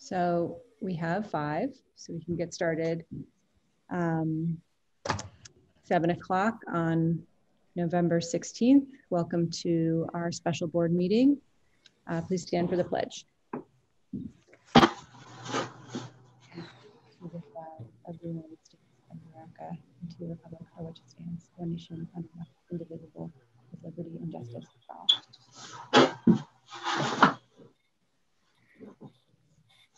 So we have five, so we can get started. Um, seven o'clock on November 16th. Welcome to our special board meeting. Uh, please stand for the pledge. Of of America and to the republic for which it stands, one nation under God, indivisible, with liberty and justice for all.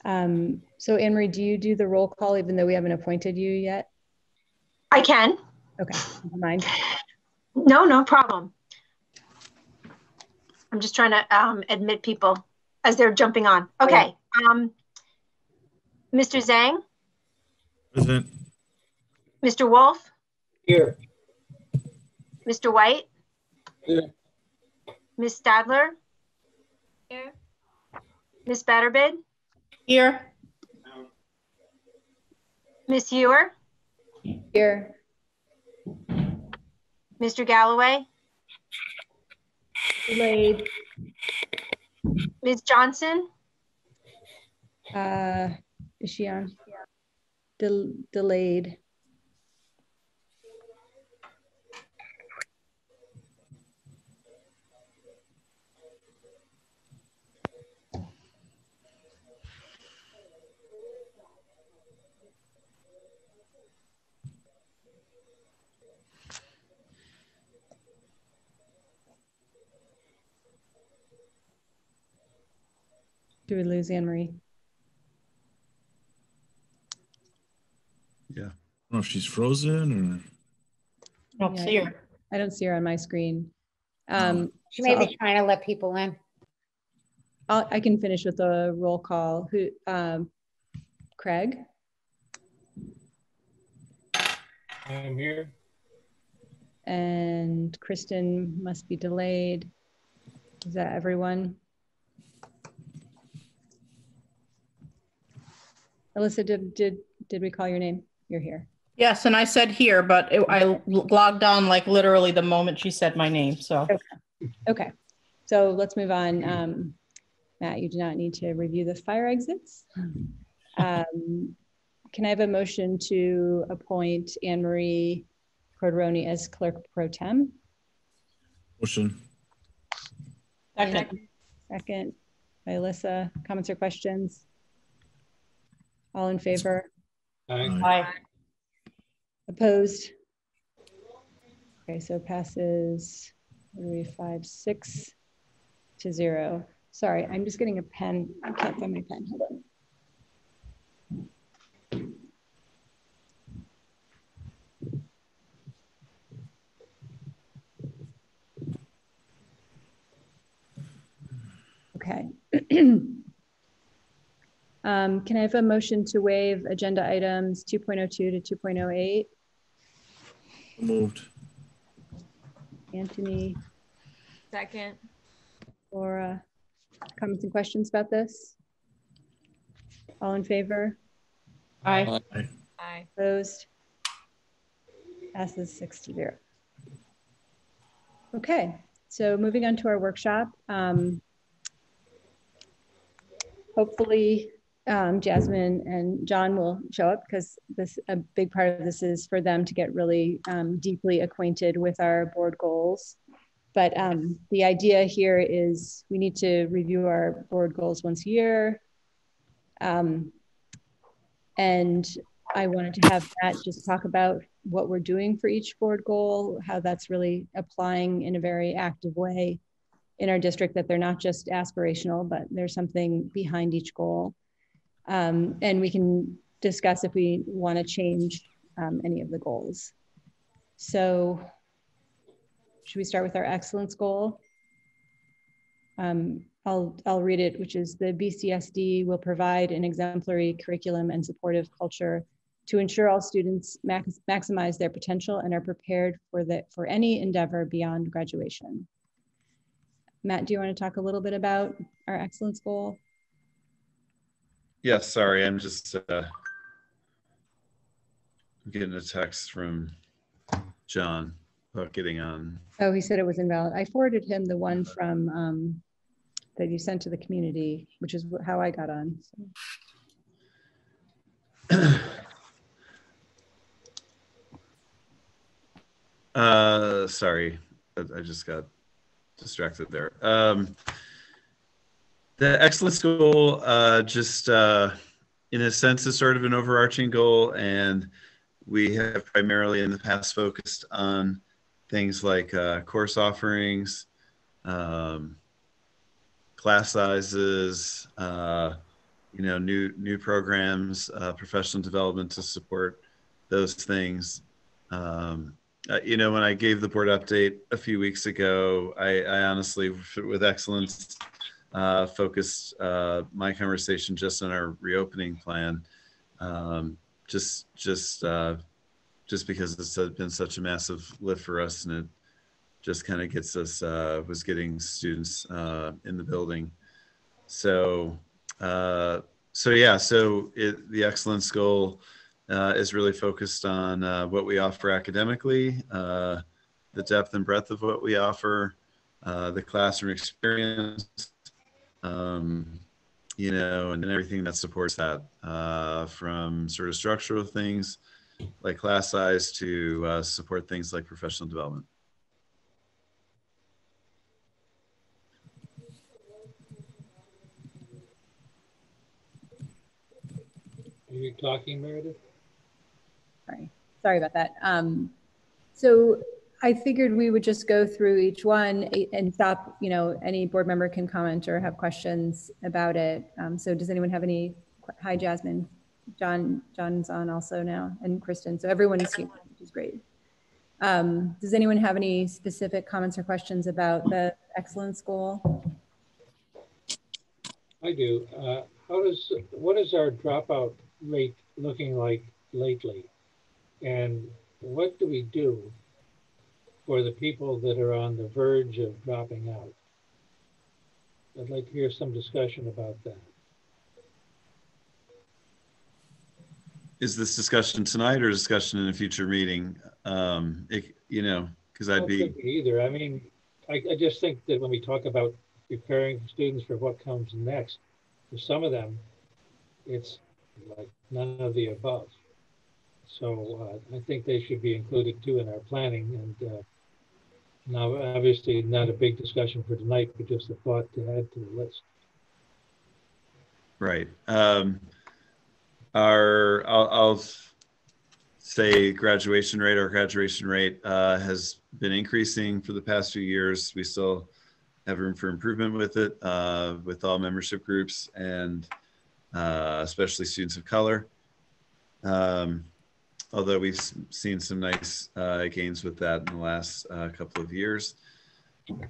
Um, so Anne Marie, do you do the roll call even though we haven't appointed you yet? I can. Okay, never mind. No, no problem. I'm just trying to um, admit people as they're jumping on. Okay. Um, Mr. Zhang, Present. Mr. Wolf, Here. Mr. White, Here. Ms. Stadler, Here. Ms. Betterbid, Here. Ms. Heuer, Here, Mr. Galloway, delayed, Ms. Johnson, uh, is she on? Del- delayed. We lose Anne Marie? Yeah. I don't know if she's frozen or. I Don't Yeah. see her. I don't see her on my screen. Um, She So may I'll- be trying to let people in. I'll, I can finish with the roll call. Who, um, Craig, I'm here. and Kristen must be delayed. Is that everyone? Alyssa, did, did, did we call your name? You're here. Yes, and I said here, but it- I logged on like literally the moment she said my name, so. Okay, so let's move on. Um, Matt, you do not need to review the fire exits. Um, Can I have a motion to appoint Anne Marie Corderoni as clerk pro tem? motion. Second. Second by Alyssa. Comments or questions? All in favor? Aye. Aye. Opposed? Okay, so passes, what are we, five, six to zero. Sorry, I'm just getting a pen. I can't find my pen. Hold on. Okay. Um, Can I have a motion to waive agenda items 2.02 to 2.08? Moved. Anthony, Second. Laura, comments and questions about this? All in favor? Aye. Aye. Aye. Opposed? Passes six to zero. Okay, so moving on to our workshop. um, Hopefully um, Jasmine and John will show up because this, a big part of this is for them to get really um, deeply acquainted with our board goals. But um, the idea here is we need to review our board goals once a year. Um, and I wanted to have Matt just talk about what we're doing for each board goal, how that's really applying in a very active way in our district, that they're not just aspirational, but there's something behind each goal. Um, and we can discuss if we want to change um, any of the goals. So should we start with our excellence goal? Um, I'll, I'll read it, which is the BCSD will provide an exemplary curriculum and supportive culture to ensure all students max, maximize their potential and are prepared for, the, for any endeavor beyond graduation. Matt, do you want to talk a little bit about our excellence goal? Yes, sorry, I'm just uh, getting a text from John about getting on. Oh, he said it was invalid. I forwarded him the one from um, that you sent to the community, which is how I got on. So. uh, sorry, I, I just got distracted there. Um, the excellence goal, uh, just uh, in a sense, is sort of an overarching goal, and we have primarily in the past focused on things like uh, course offerings, um, class sizes, uh, you know, new new programs, uh, professional development to support those things. Um, uh, you know, when I gave the board update a few weeks ago, I, I honestly, with excellence, uh, focused uh, my conversation just on our reopening plan. Um, just, just, uh, just because it's been such a massive lift for us, and it just kind of gets us uh, was getting students uh, in the building. So, uh, so yeah, so it, the excellence goal is really focused on what we offer academically, the depth and breadth of what we offer, the classroom experience, um, you know, and then everything that supports that, uh, from sort of structural things like class size to uh, support things like professional development. Are you talking, Meredith? Sorry, sorry about that. Um, so I figured we would just go through each one eh, and stop, you know, any board member can comment or have questions about it. Um, so does anyone have any, hi Jasmine, John, John's on also now and Kristen. So everyone is here, which is great. Um, does anyone have any specific comments or questions about the excellence goal? I do. Uh, how does, what is our dropout rate looking like lately? And what do we do for the people that are on the verge of dropping out? I'd like to hear some discussion about that. Is this discussion tonight or discussion in a future meeting? Um, it, you know, because I'd it be, Either. I mean, I, I just think that when we talk about preparing students for what comes next, for some of them, it's like none of the above. So uh, I think they should be included too in our planning. And uh, now, obviously, not a big discussion for tonight, but just a thought to add to the list. right. Um, our, I'll, I'll say graduation rate, our graduation rate uh, has been increasing for the past few years. We still have room for improvement with it, uh, with all membership groups and uh, especially students of color. Um, although we've seen some nice uh, gains with that in the last uh, couple of years.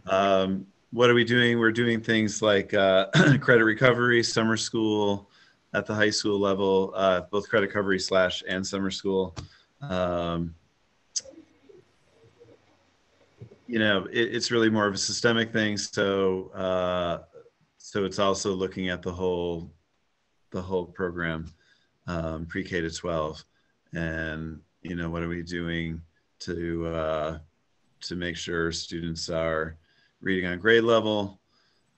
Um, what are we doing? We're doing things like uh, credit recovery, summer school at the high school level, uh, both credit recovery slash and summer school. Um, you know, it, it's really more of a systemic thing. So, uh, so it's also looking at the whole, the whole program, um, pre-K to 12, and you know, what are we doing to uh, to make sure students are reading on grade level?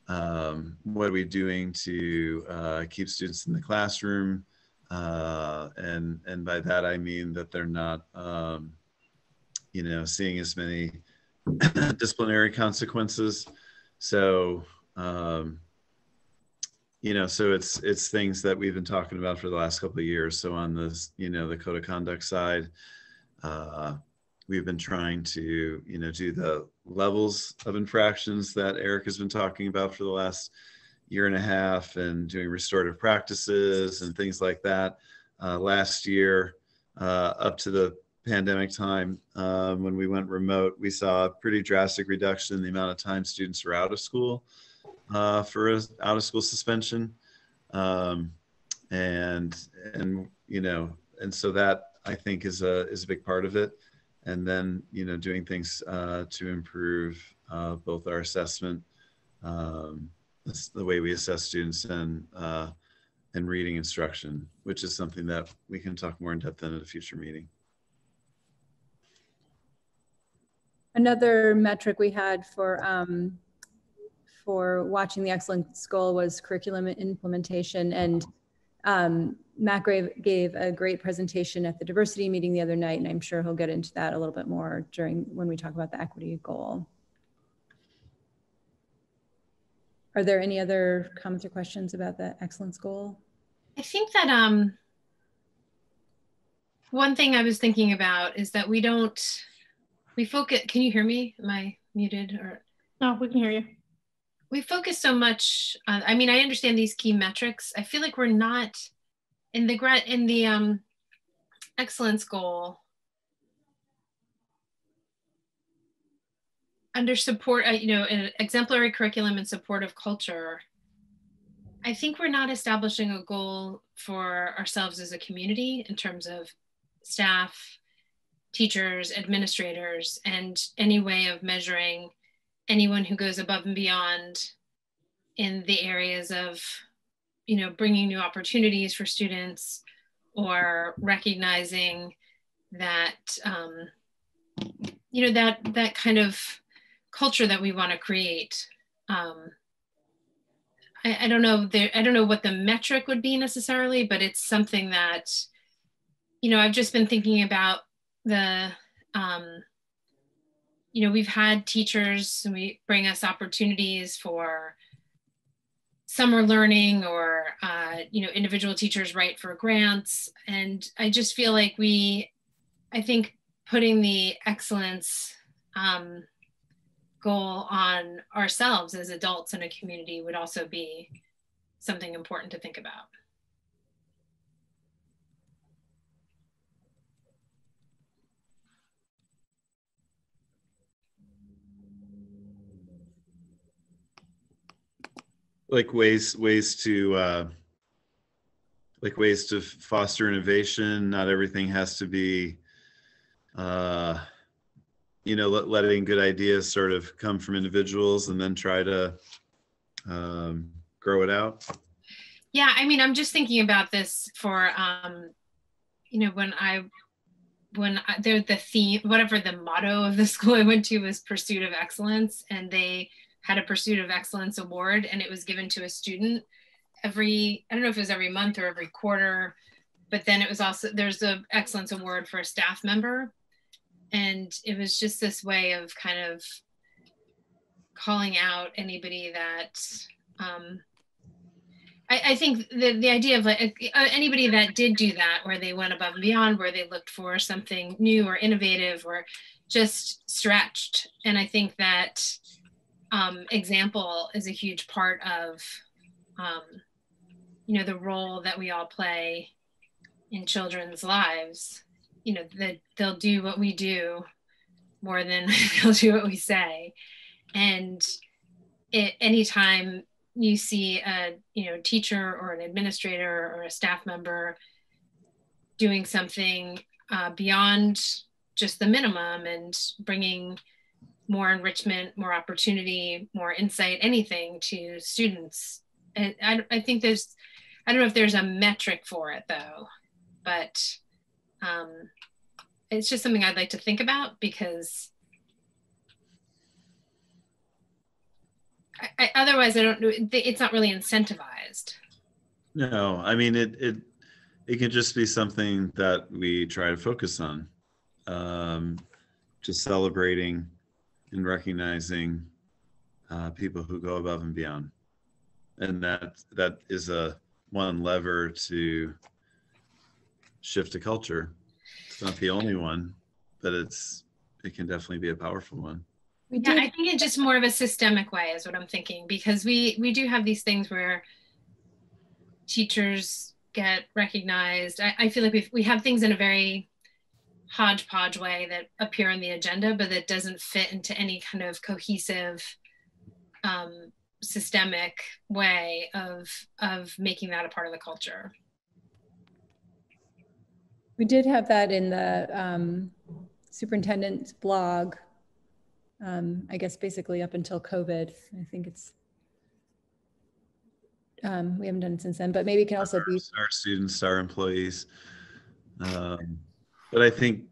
Um, what are we doing to uh, keep students in the classroom? Uh, and and by that I mean that they're not, um, you know, seeing as many disciplinary consequences. So, um, you know, so it's it's things that we've been talking about for the last couple of years. So on this, you know, the code of conduct side, uh, we've been trying to, you know, do the levels of infractions that Eric has been talking about for the last year and a half, and doing restorative practices and things like that. Uh, last year, uh, up to the pandemic time, um, when we went remote, we saw a pretty drastic reduction in the amount of time students are out of school uh, for a out of school suspension, um, and and you know, and so that I think is a is a big part of it, and then you know, doing things uh, to improve uh, both our assessment, um, the way we assess students, and uh, and reading instruction, which is something that we can talk more in depth in at a future meeting. Another metric we had for um, for watching the excellence goal was curriculum implementation, and um, Matt gave, gave a great presentation at the diversity meeting the other night, and I'm sure he'll get into that a little bit more during when we talk about the equity goal. Are there any other comments or questions about the excellence goal? I think that um one thing I was thinking about is that we don't we focus can you hear me? Am I muted or No, we can hear you. We focus so much on I mean I understand these key metrics. I feel like we're not in the gra- in the um excellence goal under support uh, you know an exemplary curriculum and supportive culture I think we're not establishing a goal for ourselves as a community in terms of staff, teachers, administrators, and any way of measuring anyone who goes above and beyond in the areas of, you know, bringing new opportunities for students or recognizing that, um, you know, that that kind of culture that we want to create. Um, I, I don't know there I don't know what the metric would be necessarily, but it's something that, you know, I've just been thinking about the um, you know, we've had teachers we bring us opportunities for summer learning or uh, you know, individual teachers write for grants. And I just feel like we I think putting the excellence um, goal on ourselves as adults in a community would also be something important to think about. Like ways ways to uh like ways to foster innovation. Not everything has to be uh you know let, letting good ideas sort of come from individuals and then try to um grow it out. Yeah, I mean, I'm just thinking about this for, um, you know, when I, when I, they're the theme, whatever the motto of the school I went to was pursuit of excellence, and they had a pursuit of excellence award, and it was given to a student every, I don't know if it was every month or every quarter, but then it was also there's a excellence award for a staff member, and it was just this way of kind of calling out anybody that. Um, I, I think the, the idea of like uh, anybody that did do that, where they went above and beyond, where they looked for something new or innovative or just stretched. And I think that um, example is a huge part of, um, you know, the role that we all play in children's lives. You know, that they'll do what we do more than they'll do what we say. And it, anytime you see a you know teacher or an administrator or a staff member doing something uh, beyond just the minimum and bringing more enrichment more opportunity more insight anything to students. And I, I think there's i don't know if there's a metric for it though but um, it's just something i'd like to think about because I, I, otherwise i don't know it's not really incentivized. No i mean it it it can just be something that we try to focus on. Um just celebrating and recognizing uh, people who go above and beyond. And that that is a one lever to shift a culture. It's not the only one but it's it can definitely be a powerful one. We yeah i think it's just more of a systemic way is what i'm thinking because we we do have these things where teachers get recognized. I, I feel like we we have things in a very hodgepodge way that appear on the agenda but that doesn't fit into any kind of cohesive um, systemic way of of making that a part of the culture we did have that in the um, superintendent's blog. Um, I guess basically up until COVID. I think it's, um, we haven't done it since then, but maybe it can also be, our students, our employees. Um, but I think,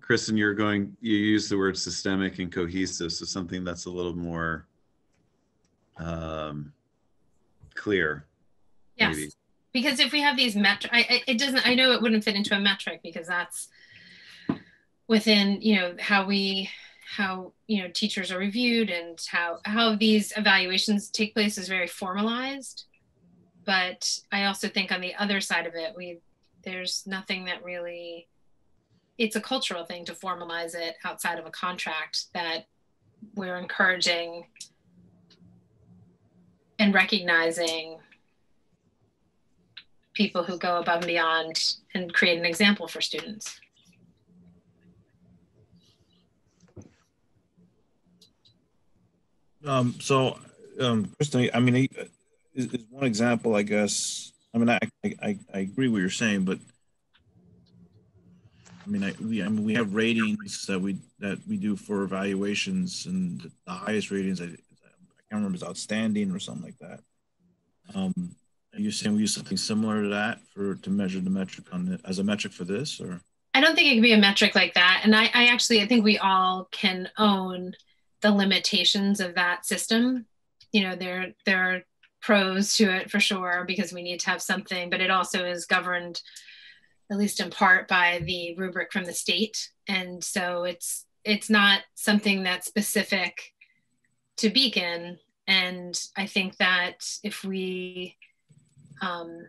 Kristen, you're going, you use the word systemic and cohesive, so something that's a little more um, clear. yes maybe. because if we have these metric, it doesn't, I know it wouldn't fit into a metric because that's within, you know, how we, how, you know, teachers are reviewed and how, how these evaluations take place is very formalized. But I also think on the other side of it, we, there's nothing that really, it's a cultural thing to formalize it outside of a contract that we're encouraging and recognizing people who go above and beyond and create an example for students. Um, so, um, Kristen, I mean, is, is one example, I guess. I mean, I, I, I agree what you're saying, but I mean, I, we, I mean, we have ratings that we, that we do for evaluations and the highest ratings, I, I can't remember, is outstanding or something like that. Um, are you saying we use something similar to that for, to measure the metric on it as a metric for this or? I don't think it can be a metric like that. And I, I actually, I think we all can own the limitations of that system. You know, there, there are pros to it for sure because we need to have something, but it also is governed, at least in part, by the rubric from the state. And so it's it's not something that's specific to Beacon. And I think that if we um,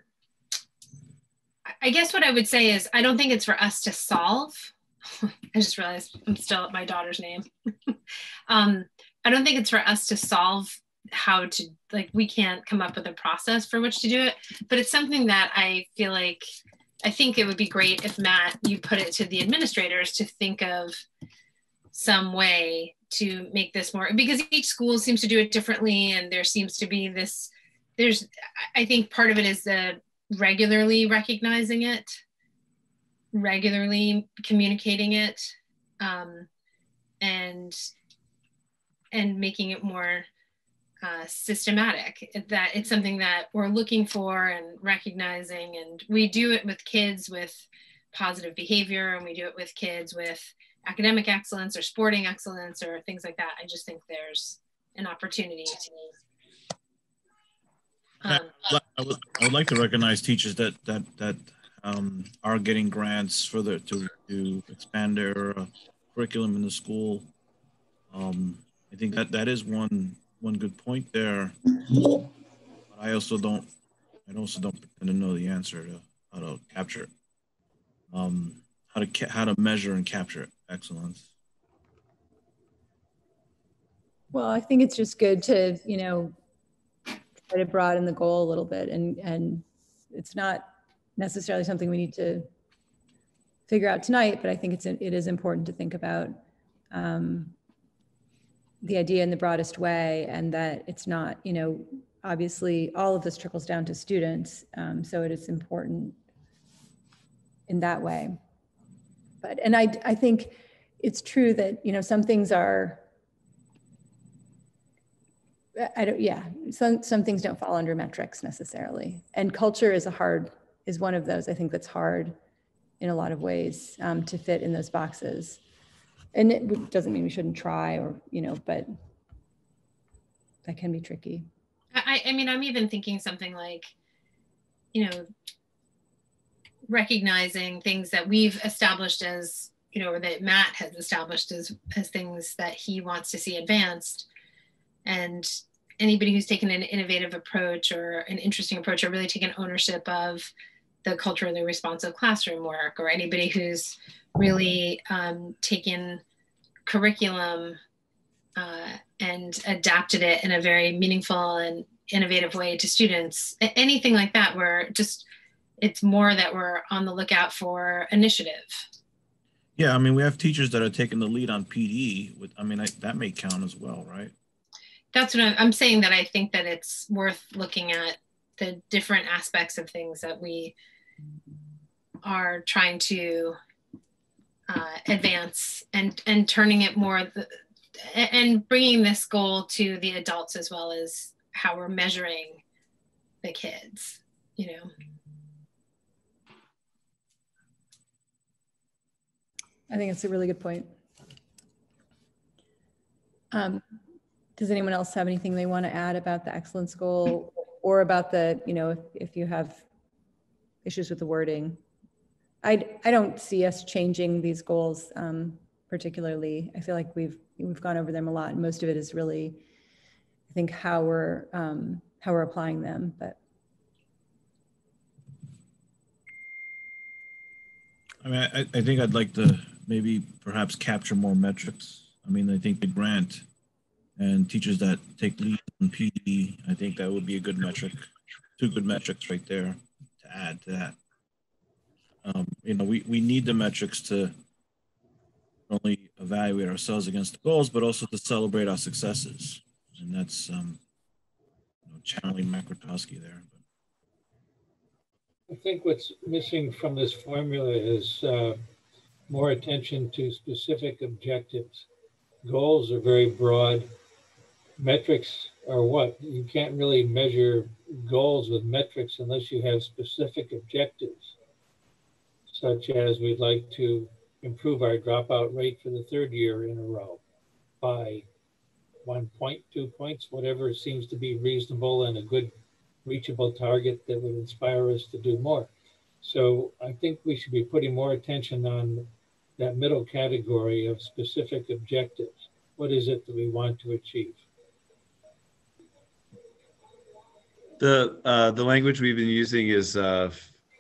I guess what I would say is I don't think it's for us to solve. I just realized I'm still at my daughter's name. um, I don't think it's for us to solve how to like we can't come up with a process for which to do it, but it's something that I feel like I think it would be great if Matt you put it to the administrators to think of some way to make this more because each school seems to do it differently and there seems to be this there's i think part of it is the regularly recognizing it regularly communicating it um, and and making it more uh, systematic that it's something that we're looking for and recognizing and we do it with kids with positive behavior and we do it with kids with academic excellence or sporting excellence or things like that i just think there's an opportunity to I would, I would like to recognize teachers that that that um, are getting grants for the to to expand their uh, curriculum in the school. Um, I think that that is one one good point there. But I also don't I also don't pretend to know the answer to how to capture it. Um, how to ca- how to measure and capture excellence. Well, I think it's just good to, you know, try to broaden the goal a little bit and and it's not necessarily something we need to figure out tonight but i think it's it is important to think about um, the idea in the broadest way and that it's not you know obviously all of this trickles down to students um, so it is important in that way but and i i think it's true that you know some things are I don't, yeah, some, some things don't fall under metrics necessarily. And culture is a hard, is one of those, I think that's hard in a lot of ways um, to fit in those boxes. And it doesn't mean we shouldn't try or, you know, but that can be tricky. I, I mean, I'm even thinking something like, you know, recognizing things that we've established as, you know, or that Matt has established as, as things that he wants to see advanced and anybody who's taken an innovative approach or an interesting approach or really taken ownership of the culturally responsive classroom work or anybody who's really um, taken curriculum uh, and adapted it in a very meaningful and innovative way to students. Anything like that where just it's more that we're on the lookout for initiative. Yeah i mean we have teachers that are taking the lead on pd with i mean I, that may count as well right? That's what I'm, I'm saying that I think that it's worth looking at the different aspects of things that we are trying to uh, advance and and turning it more the, and bringing this goal to the adults as well as how we're measuring the kids you know I think it's a really good point. Um, does anyone else have anything they want to add about the excellence goal or about the, you know, if, if you have issues with the wording. I, I don't see us changing these goals um, particularly. I feel like we've, we've gone over them a lot and most of it is really, I think how we're, um, how we're applying them, but I mean, I, I think I'd like to maybe perhaps capture more metrics. I mean, I think the grant and teachers that take lead on PD, I think that would be a good metric, two good metrics right there to add to that. Um, you know, we, we need the metrics to only evaluate ourselves against the goals, but also to celebrate our successes. And that's um, you know, channeling Makrotowski there. I think what's missing from this formula is uh, more attention to specific objectives. Goals are very broad. Metrics are what? You can't really measure goals with metrics unless you have specific objectives, such as we'd like to improve our dropout rate for the third year in a row by one point, two points, whatever seems to be reasonable and a good reachable target that would inspire us to do more. So I think we should be putting more attention on that middle category of specific objectives. What is it that we want to achieve? The uh, the language we've been using is uh,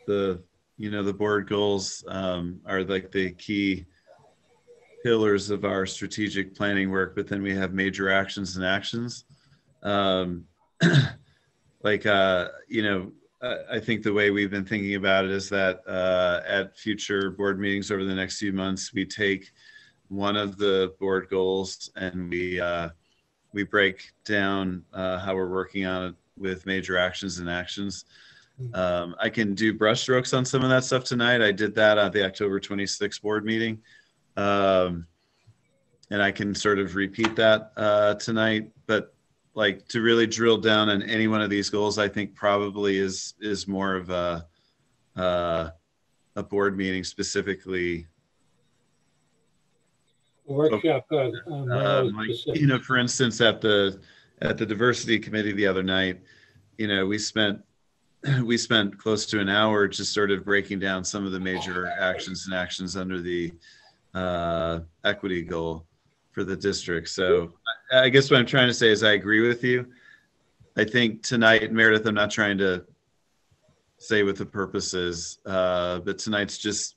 the you know the board goals um, are like the key pillars of our strategic planning work, but then we have major actions and actions. Um, like uh, you know I think the way we've been thinking about it is that uh, at future board meetings over the next few months, we take one of the board goals and we uh, we break down uh, how we're working on it with major actions and actions. Um, I can do brushstrokes on some of that stuff tonight. I did that at the October 26th board meeting. Um, and I can sort of repeat that uh, tonight. But like to really drill down on any one of these goals, I think probably is is more of a uh, a board meeting specifically. Workshop. Uh, uh, like, you know, for instance, at the at the diversity committee the other night, you know, we spent we spent close to an hour just sort of breaking down some of the major actions and actions under the uh, equity goal for the district. So I guess what I'm trying to say is I agree with you. I think tonight, Meredith, I'm not trying to say what the purpose is, uh, but tonight's just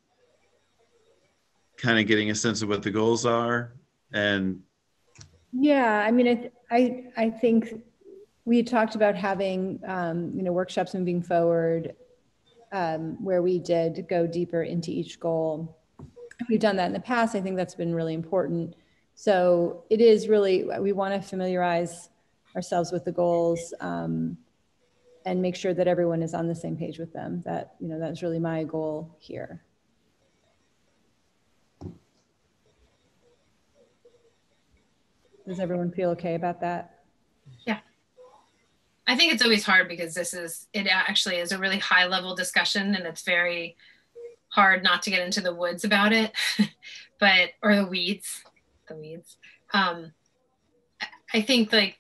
kind of getting a sense of what the goals are and yeah i mean i i, I think we talked about having um, you know workshops moving forward um, where we did go deeper into each goal we've done that in the past i think that's been really important so it is really, we want to familiarize ourselves with the goals um, and make sure that everyone is on the same page with them. That, you know, that's really my goal here. Does everyone feel okay about that? I think it's always hard because this is, it actually is a really high level discussion and it's very hard not to get into the woods about it, but, or the weeds the weeds. Um, I think like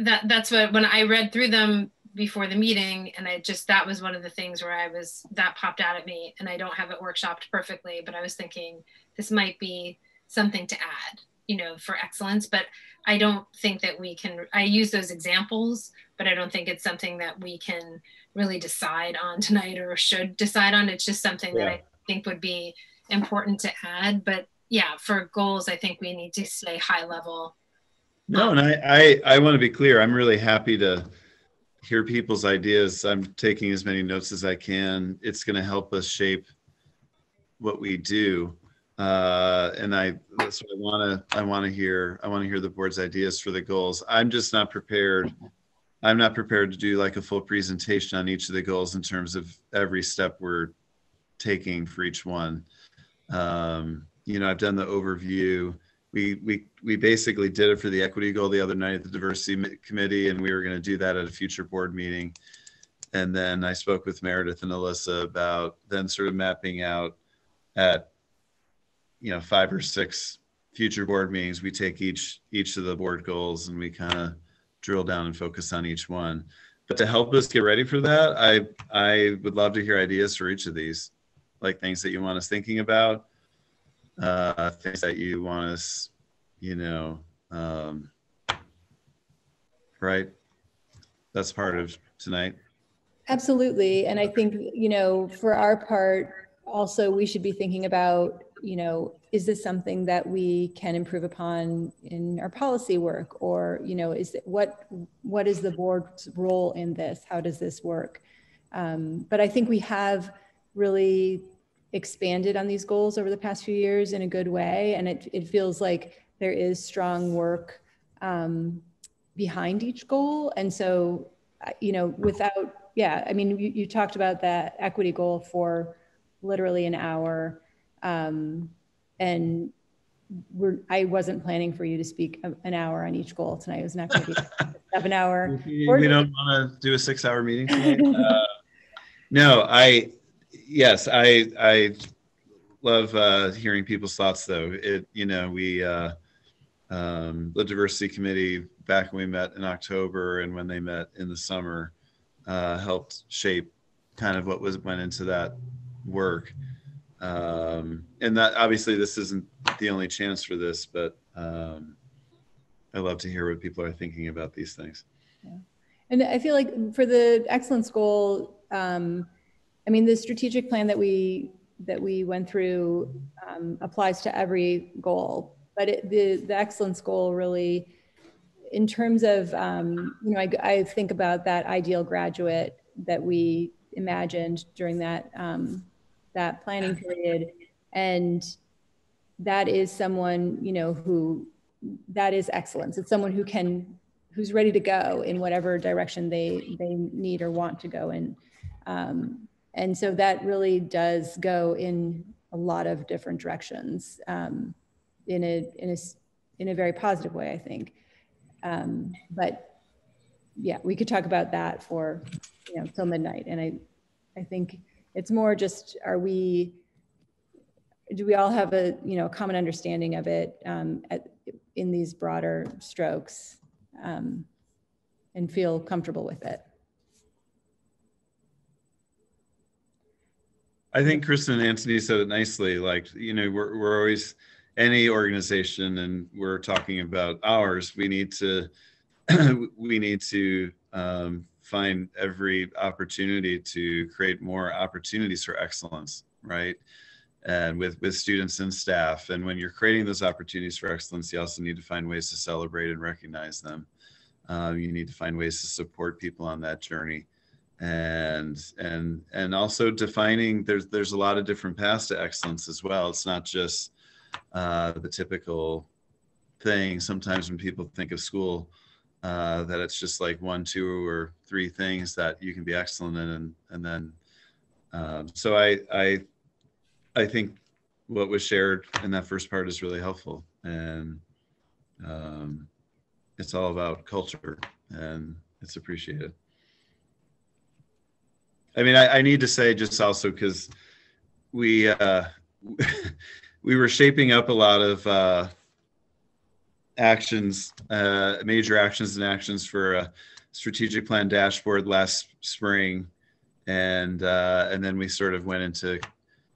that that's what when I read through them before the meeting and I just that was one of the things where I was that popped out at me and I don't have it workshopped perfectly but I was thinking this might be something to add you know for excellence but I don't think that we can I use those examples but I don't think it's something that we can really decide on tonight or should decide on it's just something yeah. that I think would be important to add but yeah, for goals, I think we need to stay high level. No, and I, I, I want to be clear. I'm really happy to hear people's ideas. I'm taking as many notes as I can. It's going to help us shape what we do. Uh, and I, that's what I want to, I want to hear, I want to hear the board's ideas for the goals. I'm just not prepared. I'm not prepared to do like a full presentation on each of the goals in terms of every step we're taking for each one. Um, you know, I've done the overview. We we we basically did it for the equity goal the other night at the diversity committee, and we were going to do that at a future board meeting. And then I spoke with Meredith and Alyssa about then sort of mapping out at you know five or six future board meetings. We take each each of the board goals and we kind of drill down and focus on each one. But to help us get ready for that, I I would love to hear ideas for each of these, like things that you want us thinking about, uh, things that you want us, you know, um, right? That's part of tonight. Absolutely. And I think, you know, for our part, also we should be thinking about, you know, is this something that we can improve upon in our policy work? Or, you know, is it, what what is the board's role in this? How does this work? Um, but I think we have really expanded on these goals over the past few years in a good way. And it, it feels like there is strong work um, behind each goal. And so, you know, without yeah, I mean, you, you talked about that equity goal for literally an hour. Um, and we're, I wasn't planning for you to speak an hour on each goal tonight. It was not going to be seven hour. We don't want to do a six hour meeting tonight. uh, no, I, yes, I, I love uh, hearing people's thoughts though. It, you know, we, uh, um, the diversity committee back when we met in October and when they met in the summer, uh, helped shape kind of what was went into that work. Um, and that obviously this isn't the only chance for this, but um, I love to hear what people are thinking about these things. Yeah. And I feel like for the excellence goal, um, I mean, the strategic plan that we that we went through um, applies to every goal, but it, the the excellence goal really in terms of, um, you know, I, I, think about that ideal graduate that we imagined during that um, that planning period, and that is someone, you know, who that is excellence. It's someone who can who's ready to go in whatever direction they they need or want to go in. Um, and so that really does go in a lot of different directions um, in a in a in a very positive way, I think. Um, but yeah, we could talk about that for, you know, till midnight. And I, I think it's more just, are we, do we all have a, you know, common understanding of it um, at, in these broader strokes um, and feel comfortable with it? I think Kristen and Anthony said it nicely. Like, you know, we're, we're always, any organization and we're talking about ours we need to we need to um, find every opportunity to create more opportunities for excellence right? And with with students and staff and when you're creating those opportunities for excellence you also need to find ways to celebrate and recognize them. Um, you need to find ways to support people on that journey. And and and also defining there's there's a lot of different paths to excellence as well. It's not just uh, the typical thing. Sometimes when people think of school uh, that it's just like one two or three things that you can be excellent in and, and then um, so I, I i think what was shared in that first part is really helpful and um, it's all about culture and it's appreciated. I mean i, I need to say just also because we uh, we were shaping up a lot of uh, actions, uh, major actions and actions for a strategic plan dashboard last spring, and uh, and then we sort of went into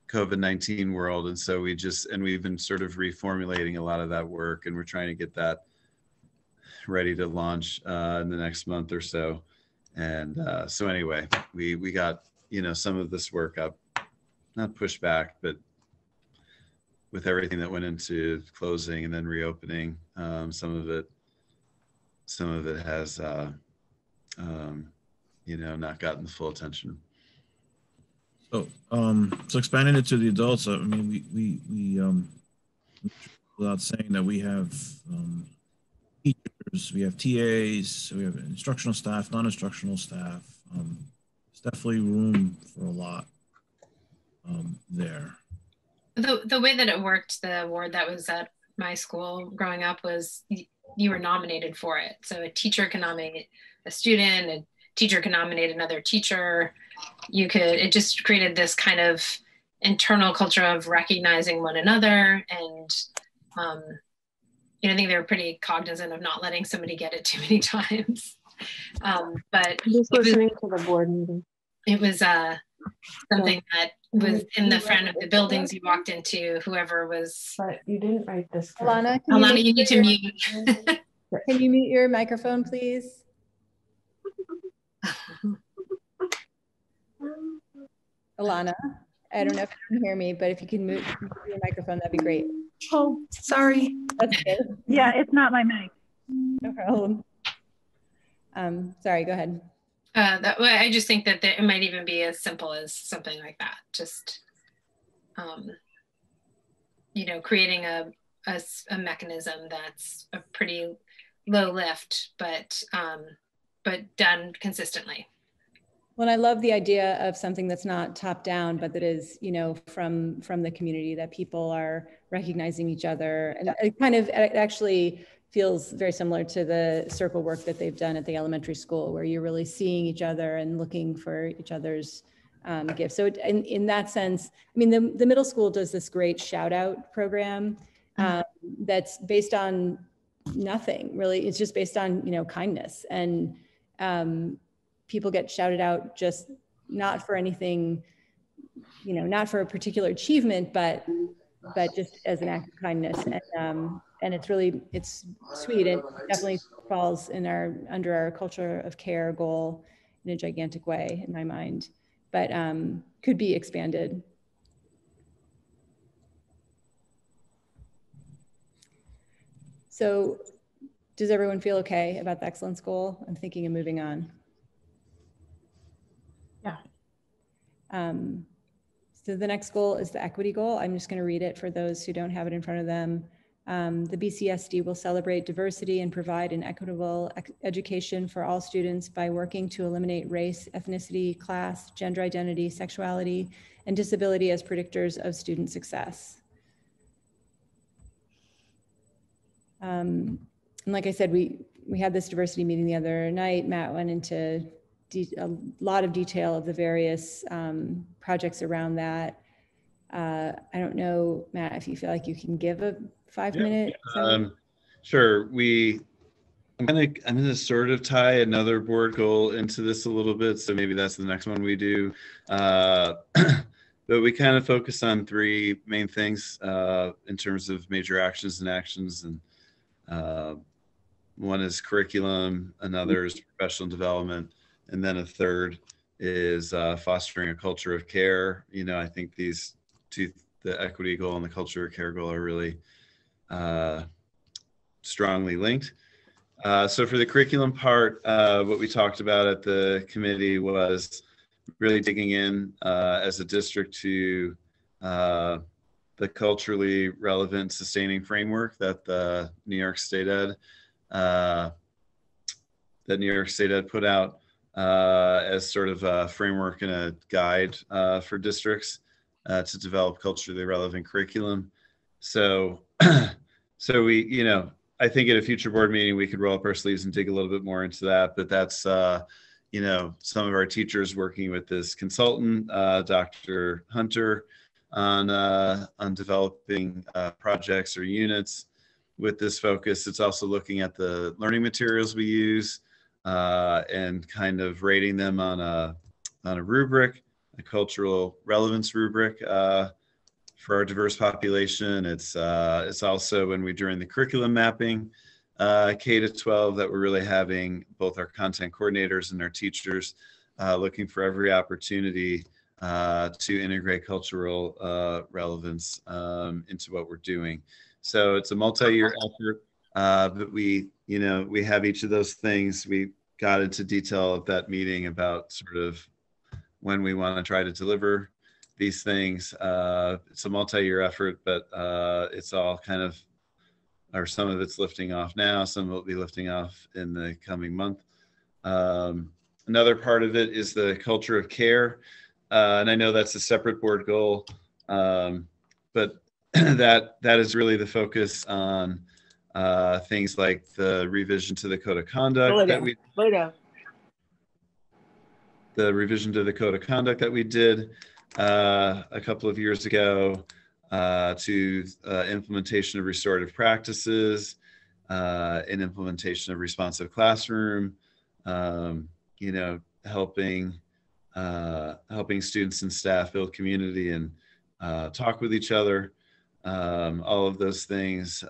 COVID nineteen world, and so we just and we've been sort of reformulating a lot of that work, and we're trying to get that ready to launch uh, in the next month or so. And uh, so anyway, we we got you know some of this work up, not pushed back, but with everything that went into closing and then reopening, um, some of it, some of it has, uh, um, you know, not gotten the full attention. So, um, so expanding it to the adults, I mean, we, we, we, um, without saying that we have, um, teachers, we have TAs, we have instructional staff, non-instructional staff. Um, there's definitely room for a lot, um, there the the way that it worked, the award that was at my school growing up was you were nominated for it. So a teacher can nominate a student, a teacher can nominate another teacher. You could it just created this kind of internal culture of recognizing one another and um, you know, I think they were pretty cognizant of not letting somebody get it too many times. um, but just it was, listening to the board meeting. it was uh, something that was in the front of the buildings you walked into. Whoever was But you didn't write this. Alana, can Alana, you, you need to mute. can you mute your microphone, please? Alana, I don't know if you can hear me, but if you can mute mute your microphone, that'd be great. Oh, sorry. That's good. Yeah, it's not my mic. No problem. Um, sorry, go ahead. Uh, I just think that it might even be as simple as something like that. Just, um, you know, creating a a mechanism that's a pretty low lift, but um, but done consistently. Well, I love the idea of something that's not top down, but that is, you know, from from the community that people are recognizing each other, and it kind of it actually feels very similar to the circle work that they've done at the elementary school, where you're really seeing each other and looking for each other's um, gifts. So, it, in in that sense, I mean, the the middle school does this great shout out program um, that's based on nothing really. It's just based on you know kindness and. Um, people get shouted out just not for anything, you know, not for a particular achievement, but but just as an act of kindness. And um, and it's really it's sweet. It definitely falls in our under our culture of care goal in a gigantic way in my mind, but um, could be expanded. So does everyone feel okay about the excellence goal? I'm thinking of moving on. Yeah. Um, so the next goal is the equity goal. I'm just going to read it for those who don't have it in front of them. Um, the BCSD will celebrate diversity and provide an equitable ec- education for all students by working to eliminate race, ethnicity, class, gender identity, sexuality, and disability as predictors of student success. Um, and like I said, we we had this diversity meeting the other night. Matt went into a lot of detail of the various um, projects around that. Uh, I don't know, Matt, if you feel like you can give a five Yeah, minute. Um, sure. We, I'm gonna, I'm gonna sort of tie another board goal into this a little bit. So maybe that's the next one we do. Uh, but we kind of focus on three main things uh, in terms of major actions and actions. And uh, one is curriculum, another is professional development, and then a third is uh, fostering a culture of care. You know, I think these two, the equity goal and the culture of care goal, are really uh, strongly linked. Uh, so for the curriculum part, uh, what we talked about at the committee was really digging in uh, as a district to uh, the culturally relevant sustaining framework that the New York State Ed uh, that New York State Ed put out uh, as sort of a framework and a guide uh, for districts uh, to develop culturally relevant curriculum. So, so we, you know, I think at a future board meeting we could roll up our sleeves and dig a little bit more into that. But that's, uh, you know, some of our teachers working with this consultant, uh, Dr. Hunter, on uh, on developing uh, projects or units with this focus. It's also looking at the learning materials we use uh, and kind of rating them on a on a rubric, a cultural relevance rubric uh, for our diverse population. It's uh, it's also when we're doing the curriculum mapping, uh, K to 12, that we're really having both our content coordinators and our teachers uh, looking for every opportunity uh, to integrate cultural uh, relevance um, into what we're doing. So it's a multi-year effort, uh, but we, you know, we have each of those things. We got into detail at that meeting about sort of when we want to try to deliver these things. Uh, it's a multi-year effort, but uh, it's all kind of, or some of it's lifting off now. Some will be lifting off in the coming month. Um, another part of it is the culture of care. Uh, and I know that's a separate board goal, um, but that that is really the focus on uh, things like the revision to the code of conduct that we the revision to the code of conduct that we did uh, a couple of years ago uh, to uh, implementation of restorative practices, uh, and implementation of responsive classroom, um, you know, helping helping students and staff build community and talk with each other. Um, all of those things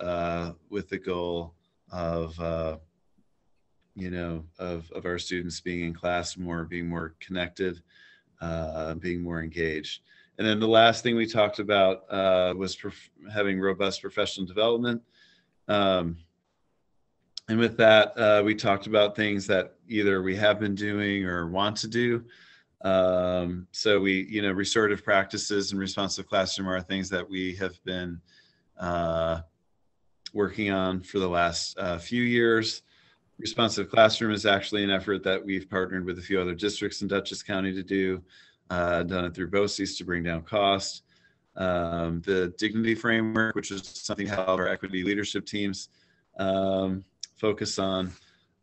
with the goal of you know of of our students being in class more, being more connected, uh, being more engaged. And then the last thing we talked about uh, was prof- having robust professional development. Um, and with that, uh, we talked about things that either we have been doing or want to do. Um, so we, you know, restorative practices and responsive classroom are things that we have been uh, working on for the last uh, few years. Responsive classroom is actually an effort that we've partnered with a few other districts in Dutchess County to do, uh, done it through BOCES to bring down cost. Um, the dignity framework, which is something how our equity leadership teams um, focus on.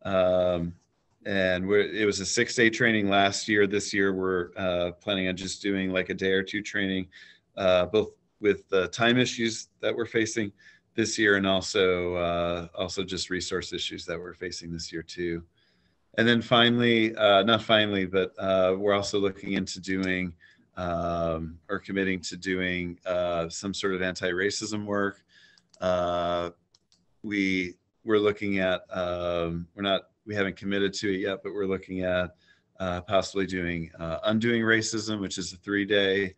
Um, and it was a six day training last year. This year, we're uh, planning on just doing like a day or two training, uh, both with the time issues that we're facing this year and also uh, also just resource issues that we're facing this year too. And then finally, uh, not finally, but uh, we're also looking into doing um, or committing to doing uh, some sort of anti-racism work. we we're looking at um, we're not we haven't committed to it yet, but we're looking at uh, possibly doing uh, undoing racism, which is a three-day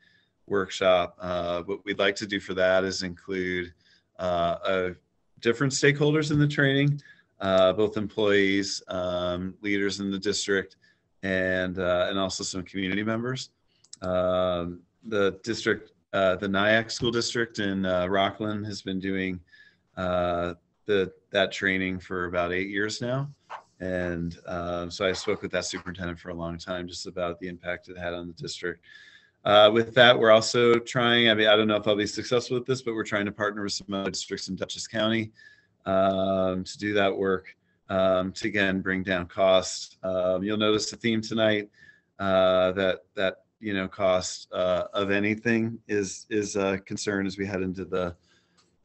workshop. Uh, what we'd like to do for that is include uh, different stakeholders in the training, uh, both employees, um, leaders in the district, and uh, and also some community members. Um, the district, the Nyack School District in Rockland, has been doing the that training for about eight years now. And uh, so I spoke with that superintendent for a long time just about the impact it had on the district. Uh, with that, we're also trying, I mean, I don't know if I'll be successful with this, but we're trying to partner with some other districts in Dutchess County um, to do that work um, to again bring down costs. Um, you'll notice the theme tonight uh, that that you know cost uh, of anything is is a concern as we head into the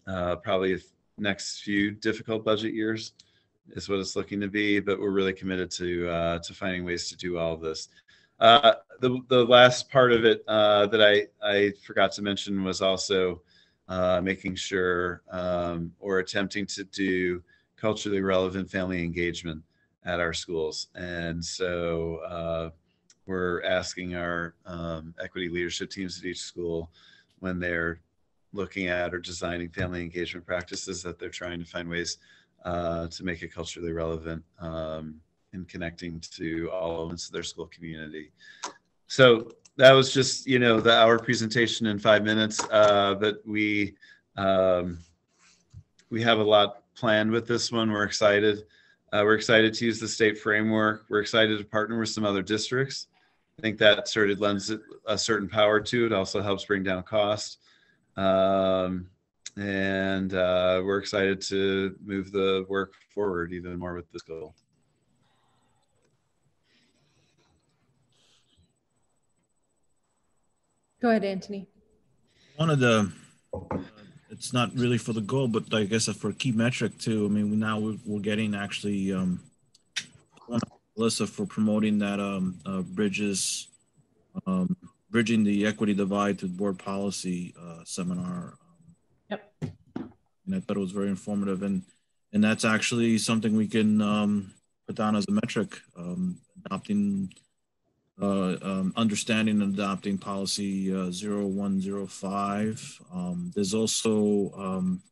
uh, probably next few difficult budget years is what it's looking to be, but we're really committed to uh, to finding ways to do all of this. Uh, the the last part of it uh, that I I forgot to mention was also uh, making sure um, or attempting to do culturally relevant family engagement at our schools, and so uh, we're asking our um, equity leadership teams at each school when they're looking at or designing family engagement practices that they're trying to find ways uh, to make it culturally relevant um, and connecting to all elements of their school community. So that was just you know the hour presentation in five minutes, uh, but we um, we have a lot planned with this one. We're excited. Uh, we're excited to use the state framework. We're excited to partner with some other districts. I think that sort of lends a certain power to it. Also helps bring down cost. Um, and uh, we're excited to move the work forward even more with this goal. Go ahead, Anthony. One of the, uh, it's not really for the goal, but I guess for a key metric too. I mean, we now we're, we're getting actually um, Alyssa for promoting that um, uh, bridges um, bridging the equity divide to board policy uh, seminar. Yep. And I thought it was very informative, and and that's actually something we can um, put down as a metric, um, adopting, uh, um, understanding and adopting policy uh, 0105. Um, there's also um,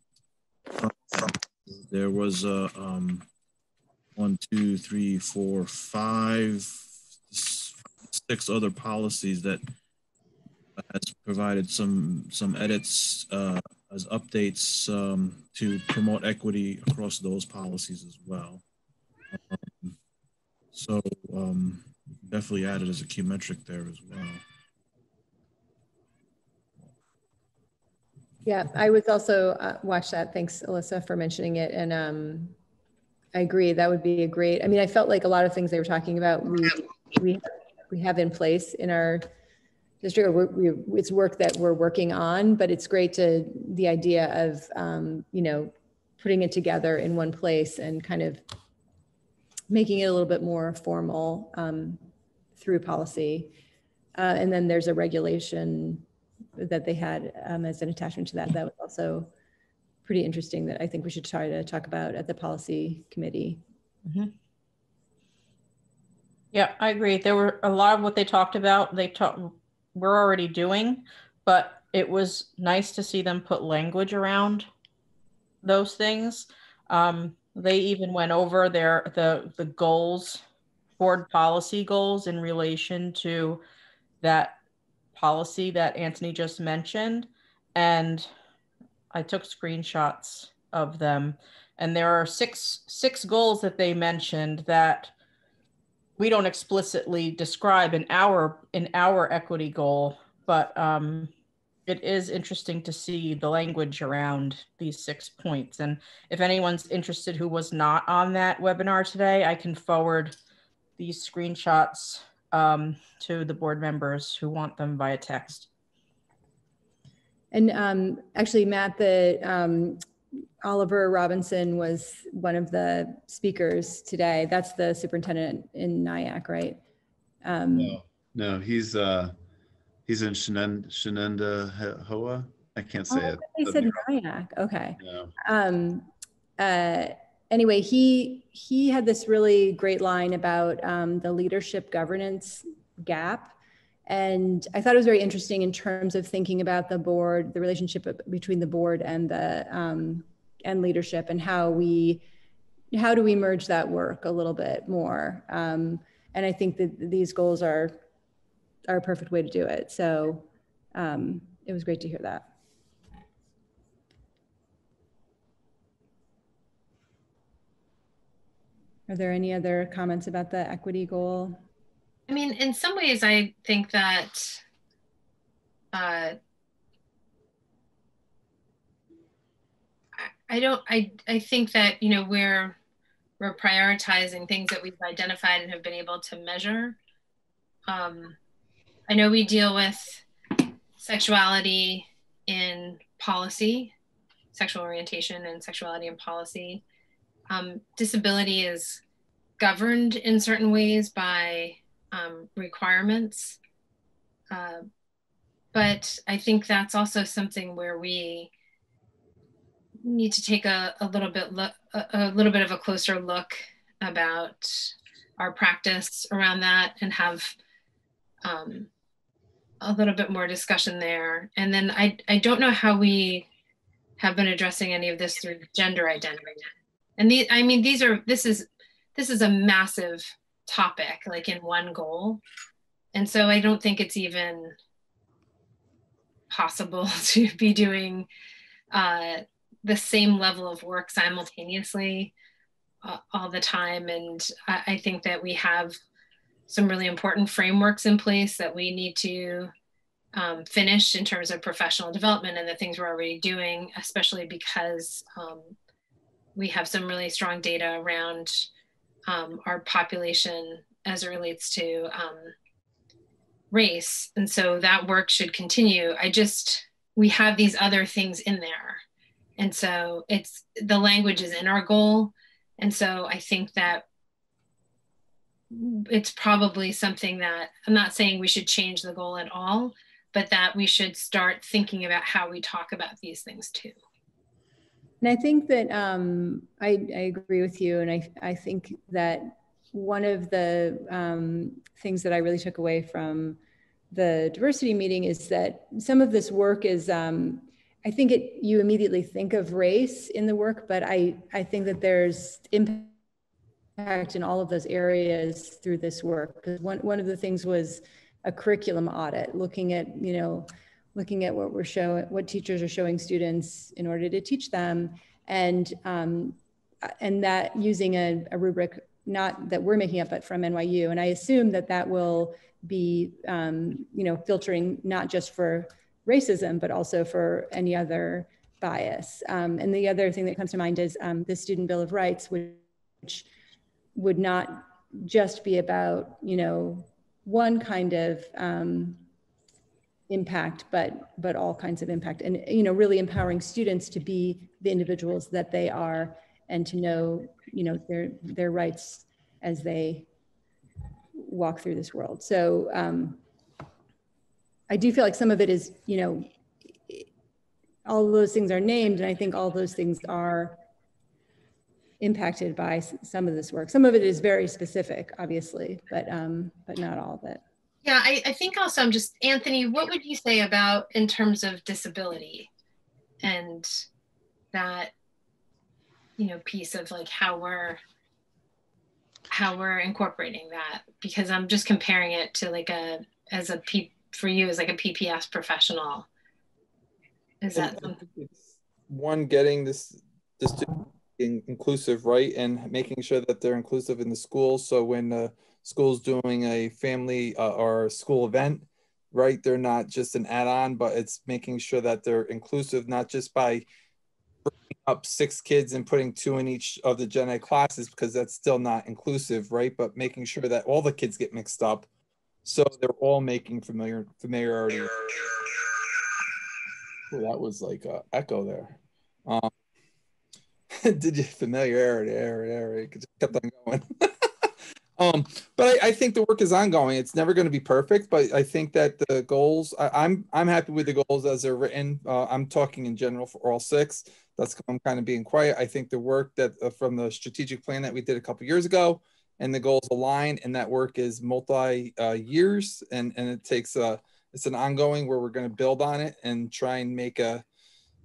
there was a um, one, two, three, four, five, six other policies that has provided some some edits uh, as updates um, to promote equity across those policies as well. Um, so um, definitely added as a key metric there as well. Yeah, I was also uh, watch that. Thanks, Alyssa, for mentioning it. And um, I agree that would be a great. I mean, I felt like a lot of things they were talking about we we we have in place in our district. We, we, it's work that we're working on, but it's great to the idea of um, you know putting it together in one place and kind of making it a little bit more formal um, through policy. Uh, and then there's a regulation that they had um, as an attachment to that. That was also pretty interesting that I think we should try to talk about at the policy committee. Yeah, I agree. There were a lot of what they talked about, they talked, we're already doing, but it was nice to see them put language around those things. Um, they even went over their, the, the goals, board policy goals in relation to that policy that Anthony just mentioned. And I took screenshots of them. And there are six, six goals that they mentioned that we don't explicitly describe in our in our equity goal, but um, it is interesting to see the language around these six points. And if anyone's interested who was not on that webinar today, I can forward these screenshots um, to the board members who want them via text. And um, actually, Matt, the um, Oliver Robinson was one of the speakers today. That's the superintendent in Nyack, right? Um, No, no, he's uh, he's in Shenandoah, Shenandoah I can't say oh, it. they said Nyack. Okay. no. um, uh, anyway, he he had this really great line about um, the leadership governance gap, and I thought it was very interesting in terms of thinking about the board, the relationship between the board and the um, and leadership, and how we how do we merge that work a little bit more. Um, and I think that these goals are are a perfect way to do it. So um, it was great to hear that. Are there any other comments about the equity goal? I mean, in some ways, I think that uh, I- don't. I I think that you know we're we're prioritizing things that we've identified and have been able to measure. Um, I know we deal with sexuality in policy, sexual orientation and sexuality in policy. Um, disability is governed in certain ways by um, requirements. Uh, but I think that's also something where we need to take a, a little bit look, a, a little bit of a closer look about our practice around that and have um, a little bit more discussion there. And then I, I don't know how we have been addressing any of this through gender identity. And the, I mean, these are, this is, this is a massive topic, like in one goal. And so I don't think it's even possible to be doing uh, the same level of work simultaneously uh, all the time. And I, I think that we have some really important frameworks in place that we need to um, finish in terms of professional development and the things we're already doing, especially because um, we have some really strong data around um, our population as it relates to um, race. And so that work should continue. I just, we have these other things in there. And so it's the language is in our goal. And so I think that it's probably something that I'm not saying we should change the goal at all, but that we should start thinking about how we talk about these things too. And I think that um, I, I agree with you. And I, I think that one of the um, things that I really took away from the diversity meeting is that some of this work is, um, I think it, you immediately think of race in the work, but I, I think that there's impact in all of those areas through this work. Because one, one of the things was a curriculum audit, looking at, you know, looking at what we're showing, what teachers are showing students in order to teach them, and um, and that using a, a, rubric not that we're making up, but from NYU. And I assume that that will be, um, you know, filtering not just for racism, but also for any other bias. Um, and the other thing that comes to mind is um, the Student Bill of Rights, which would not just be about, you know, one kind of um, impact, but but all kinds of impact, and you know, really empowering students to be the individuals that they are, and to know, you know, their their rights as they walk through this world. So um, I do feel like some of it is, you know, all those things are named, and I think all those things are impacted by some of this work. Some of it is very specific, obviously, but um, but not all of it. Yeah, I, I think also I'm just Anthony, what would you say about in terms of disability and that you know piece of like how we're how we're incorporating that because I'm just comparing it to like a as a P for you as like a PPS professional. Is that I something? think it's one getting this this inclusive right and making sure that they're inclusive in the schools so when the school's doing a family uh, or school event right they're not just an add-on but it's making sure that they're inclusive not just by up six kids and putting two in each of the gen ed classes because that's still not inclusive right but making sure that all the kids get mixed up so they're all making familiar familiarity well, that was like a echo there. Um, did you familiarity, area, it just kept on going. um, but I, I think the work is ongoing. It's never going to be perfect, but I think that the goals. I, I'm I'm happy with the goals as they're written. Uh, I'm talking in general for all six. That's I'm kind of being quiet. I think the work that uh, from the strategic plan that we did a couple years ago, and the goals align, and that work is multi uh, years, and and it takes a. Uh, it's an ongoing where we're going to build on it and try and make a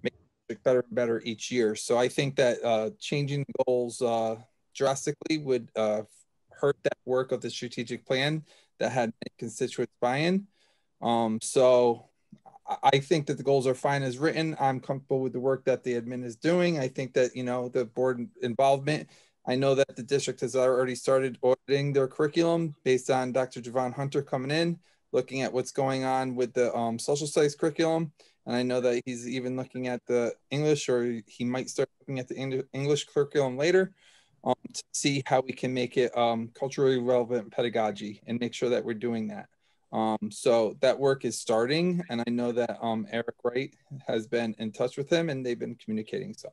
make it better and better each year. So I think that uh, changing goals uh, drastically would uh, hurt that work of the strategic plan that had constituents buy-in. Um, so I think that the goals are fine as written. I'm comfortable with the work that the admin is doing. I think that you know the board involvement. I know that the district has already started auditing their curriculum based on Dr. Javon Hunter coming in looking at what's going on with the um, social studies curriculum. And I know that he's even looking at the English, or he might start looking at the English curriculum later um, to see how we can make it um, culturally relevant pedagogy and make sure that we're doing that. Um, so that work is starting, and I know that um, Eric Wright has been in touch with him, and they've been communicating. So.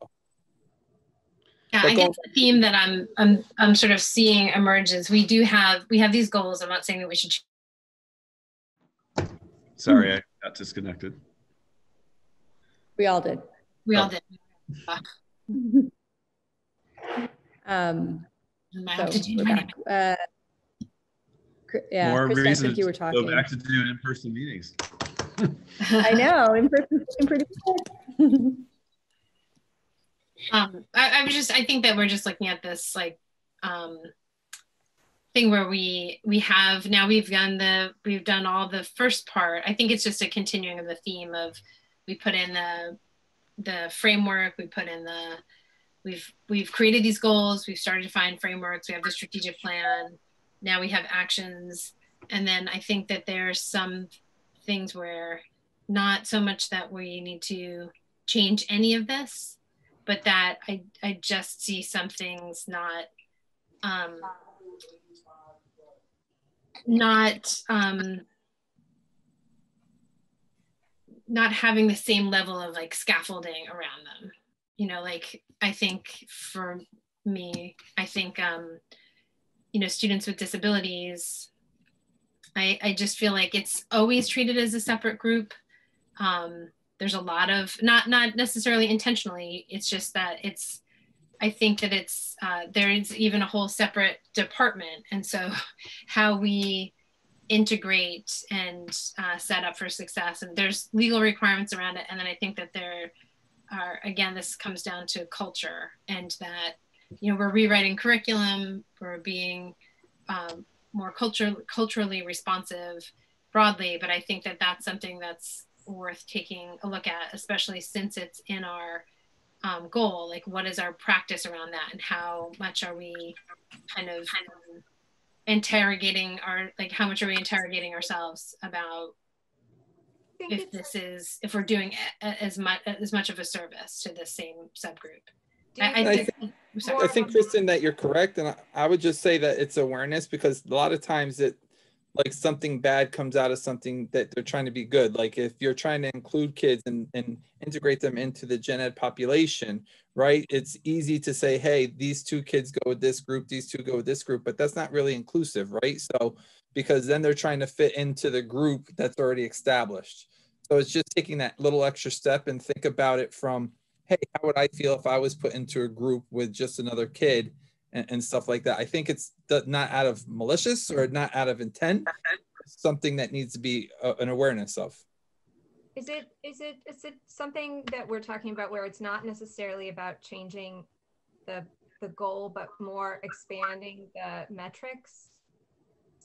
Yeah, I guess the theme that I'm I'm I'm sort of seeing emerge is we do have we have these goals. I'm not saying that we should Sorry, I got disconnected. We all did. We all did. um, I have so to change my name. Uh, yeah, More Krista, I think you were to talking. go back to doing in-person meetings. I know, in person, pretty good. um, I, I was just, I think that we're just looking at this like um, thing where we we have now we've done the we've done all the first part i think it's just a continuing of the theme of we put in the the framework we put in the we've we've created these goals we've started to find frameworks we have the strategic plan now we have actions. And then i think that there's some things where not so much that we need to change any of this but that i i just see some things not um not um not having the same level of like scaffolding around them you know like i think for me i think um you know students with disabilities i i just feel like it's always treated as a separate group. Um there's a lot of not not necessarily intentionally it's just that it's I think that it's uh, there is even a whole separate department, and so how we integrate and uh, set up for success, and there's legal requirements around it, and then I think that there are again this comes down to culture and that you know we're rewriting curriculum, we're being um, more culture culturally responsive broadly, but I think that that's something that's worth taking a look at, especially since it's in our um, goal like what is our practice around that and how much are we kind of um, interrogating our like how much are we interrogating ourselves about if this is if we're doing as much as much of a service to the same subgroup I, I, think, I think kristen that you're correct and I, I would just say that it's awareness because a lot of times it like something bad comes out of something that they're trying to be good. Like if you're trying to include kids and, and integrate them into the gen ed population, right? It's easy to say, hey, these two kids go with this group, these two go with this group, but that's not really inclusive, right? So because then they're trying to fit into the group that's already established. So it's just taking that little extra step and think about it from, hey, how would I feel if I was put into a group with just another kid and, and stuff like that? I think it's not out of malicious or not out of intent, something that needs to be uh, an awareness of. Is it is it is it something that we're talking about where it's not necessarily about changing the the goal, but more expanding the metrics?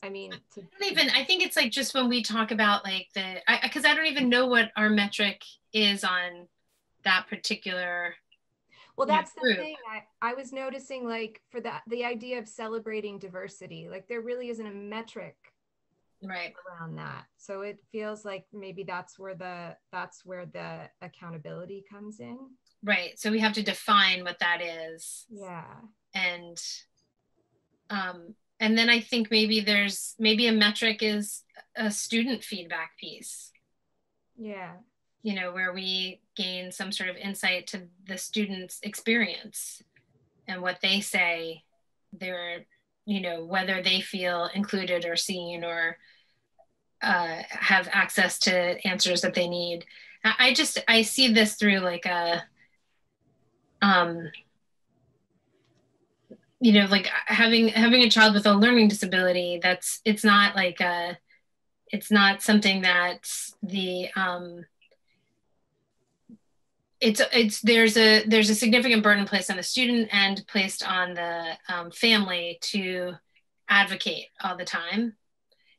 I mean, to, I don't even. I think it's like just when we talk about like the, I because I, I, don't even know what our metric is on that particular. Well, that's the thing. I, I was noticing like for that the idea of celebrating diversity, like there really isn't a metric right around that. So it feels like maybe that's where the that's where the accountability comes in. Right. So we have to define what that is. Yeah. And um and then I think maybe there's maybe a metric is a student feedback piece. Yeah. You know, where we gain some sort of insight to the student's experience and what they say they're, you know, whether they feel included or seen or uh, have access to answers that they need. I just, I see this through like a, um, you know like having having a child with a learning disability that's it's not like a it's not something that the um it's it's there's a there's a significant burden placed on the student and placed on the um, family to advocate all the time.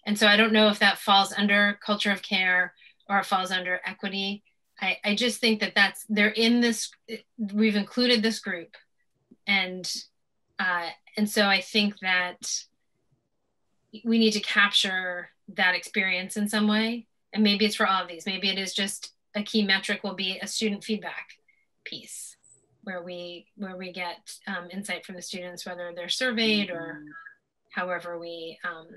And so i don't know if that falls under culture of care or falls under equity. I i just think that that's they're in this we've included this group and uh, and so I think that we need to capture that experience in some way. And maybe it's for all of these. Maybe it is just a key metric will be a student feedback piece where we where we get um, insight from the students, whether they're surveyed or however we um,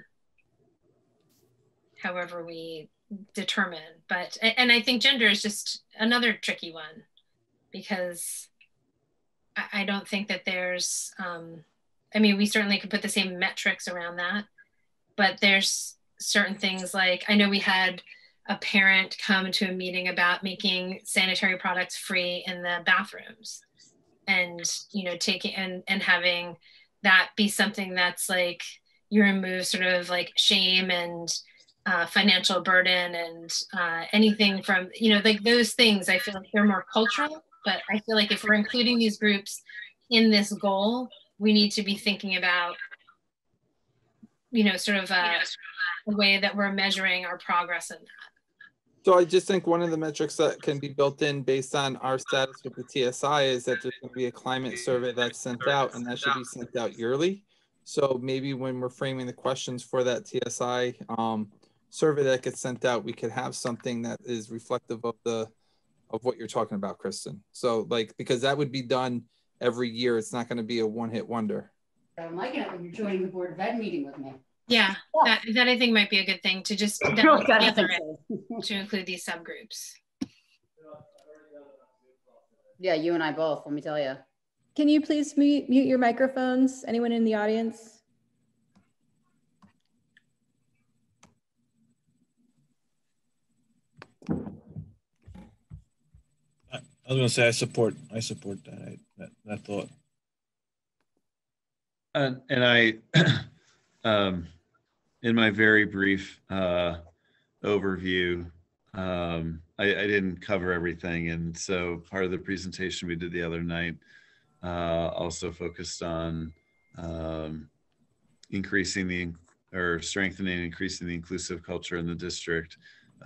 however we determine. But and I think gender is just another tricky one because I, don't think that there's, um, I mean, we certainly could put the same metrics around that, but there's certain things like I know we had a parent come to a meeting about making sanitary products free in the bathrooms and you know taking and and having that be something that's like you remove sort of like shame and uh, financial burden and uh, anything from you know like those things i feel like they're more cultural but I feel like if we're including these groups in this goal, we need to be thinking about, you know, sort of a, a way that we're measuring our progress in that. So I just think one of the metrics that can be built in based on our status with the TSI is that there's going to be a climate survey that's sent out and that should be sent out yearly. So maybe when we're framing the questions for that TSI um, survey that gets sent out, we could have something that is reflective of the of what you're talking about, Kristen. So like because that would be done every year. It's not going to be a one hit wonder. I'm liking it when you're joining the board of ed meeting with me. Yeah, that, that I think might be a good thing to just to include these subgroups. Yeah, you and I both, let me tell you. Can you please mute, mute your microphones? Anyone in the audience? I was going to say I support I support that I, that, that thought. And, and I, um, in my very brief uh, overview, um, I, I, didn't cover everything, and so part of the presentation we did the other night uh, also focused on um, increasing the or strengthening, increasing the inclusive culture in the district,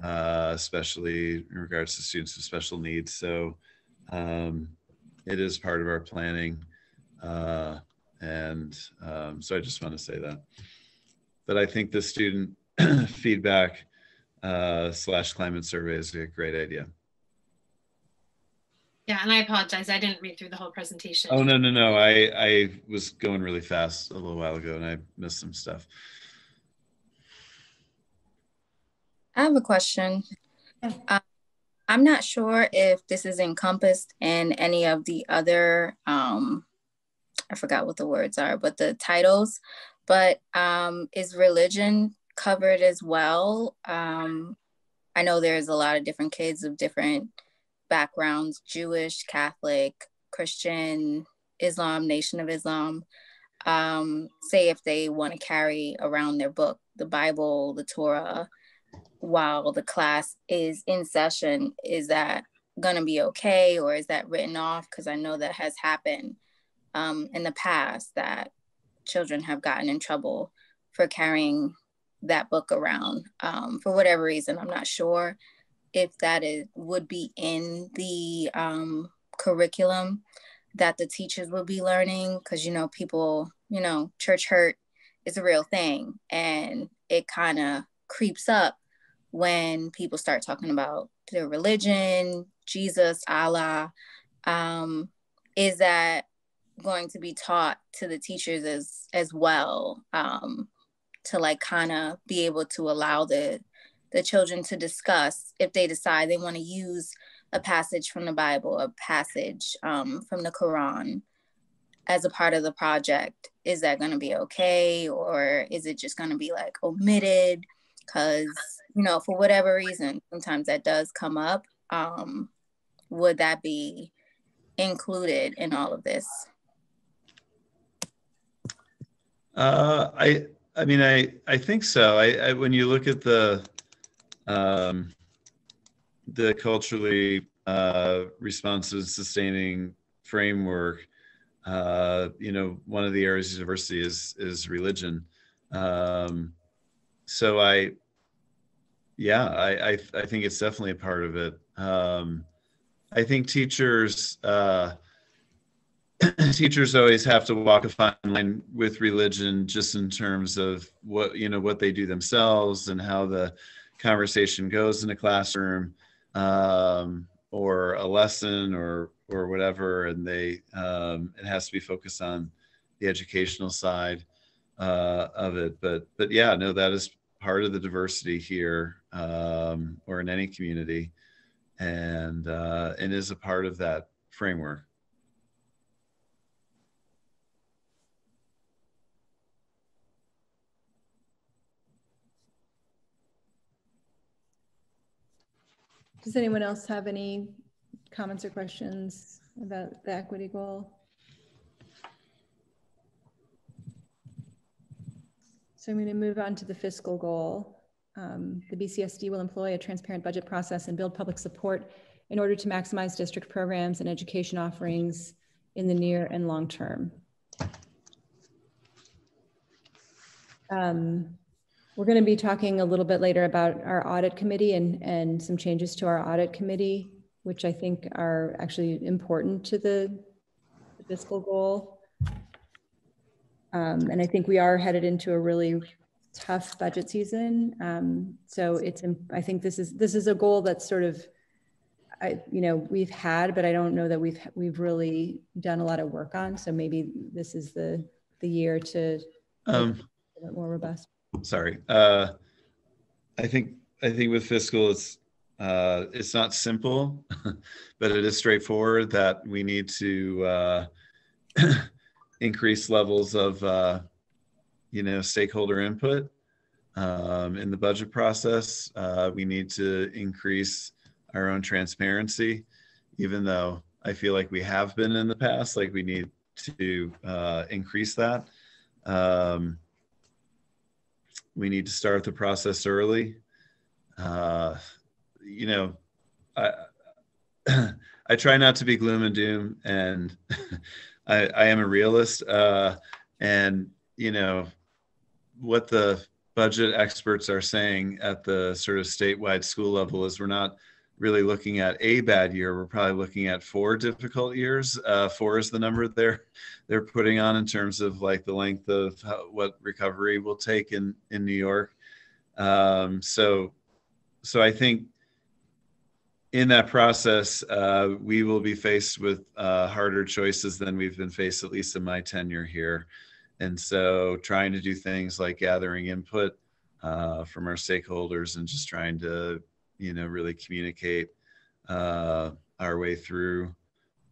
uh, especially in regards to students with special needs. So um, it is part of our planning. Uh, and um, so I just want to say that. But I think the student feedback uh, slash climate survey is a great idea. Yeah, and I apologize. I didn't read through the whole presentation. Oh, no, no, no. I, I was going really fast a little while ago and I missed some stuff. I have a question. Uh, I'm not sure if this is encompassed in any of the other, um, I forgot what the words are, but the titles. But um, is religion covered as well? Um, I know there's a lot of different kids of different backgrounds Jewish, Catholic, Christian, Islam, Nation of Islam. Um, say if they want to carry around their book, the Bible, the Torah, while the class is in session, is that going to be okay or is that written off? Because I know that has happened um, in the past that children have gotten in trouble for carrying that book around um, for whatever reason. I'm not sure if that is would be in the um, curriculum that the teachers would be learning because you know people you know church hurt is a real thing and it kind of creeps up when people start talking about their religion jesus allah um, is that going to be taught to the teachers as as well um, to like kind of be able to allow the the children to discuss if they decide they want to use a passage from the Bible, a passage um, from the Quran as a part of the project. Is that going to be okay? Or is it just going to be like omitted? Because, you know, for whatever reason, sometimes that does come up. Um, would that be included in all of this? Uh, I I mean I I think so. I, I when you look at the um, the culturally uh, responsive sustaining framework, uh, you know, one of the areas of diversity is is religion. Um, so I, yeah, I, I I think it's definitely a part of it. Um, I think teachers. Uh, teachers always have to walk a fine line with religion just in terms of what you know what they do themselves and how the conversation goes in a classroom um, or a lesson or or whatever and they um, it has to be focused on the educational side uh, of it but but yeah no that is part of the diversity here um, or in any community and uh, and is a part of that framework Does anyone else have any comments or questions about the equity goal? So I'm going to move on to the fiscal goal. Um, the BCSD will employ a transparent budget process and build public support in order to maximize district programs and education offerings in the near and long term. Um, we're going to be talking a little bit later about our audit committee and, and some changes to our audit committee, which I think are actually important to the, the fiscal goal. Um, and I think we are headed into a really tough budget season. Um, so it's, I think this is, this is a goal that's sort of, I, you know, we've had, but I don't know that we've, we've really done a lot of work on. So maybe this is the, the year to um, more robust sorry. Uh, I think I think with fiscal, it's uh, it's not simple, but it is straightforward that we need to uh, increase levels of uh, you know stakeholder input um, in the budget process. Uh, we need to increase our own transparency, even though I feel like we have been in the past. Like we need to uh, increase that. Um, we need to start the process early. Uh, you know, I I try not to be gloom and doom, and I, I am a realist. Uh, and you know, what the budget experts are saying at the sort of statewide school level is we're not really looking at a bad year. We're probably looking at four difficult years. Uh, four is the number they're they're putting on in terms of like the length of how, what recovery will take in in New York. Um, so so I think in that process, uh, we will be faced with uh, harder choices than we've been faced, at least in my tenure here. And so, trying to do things like gathering input uh, from our stakeholders and just trying to, you know, really communicate uh, our way through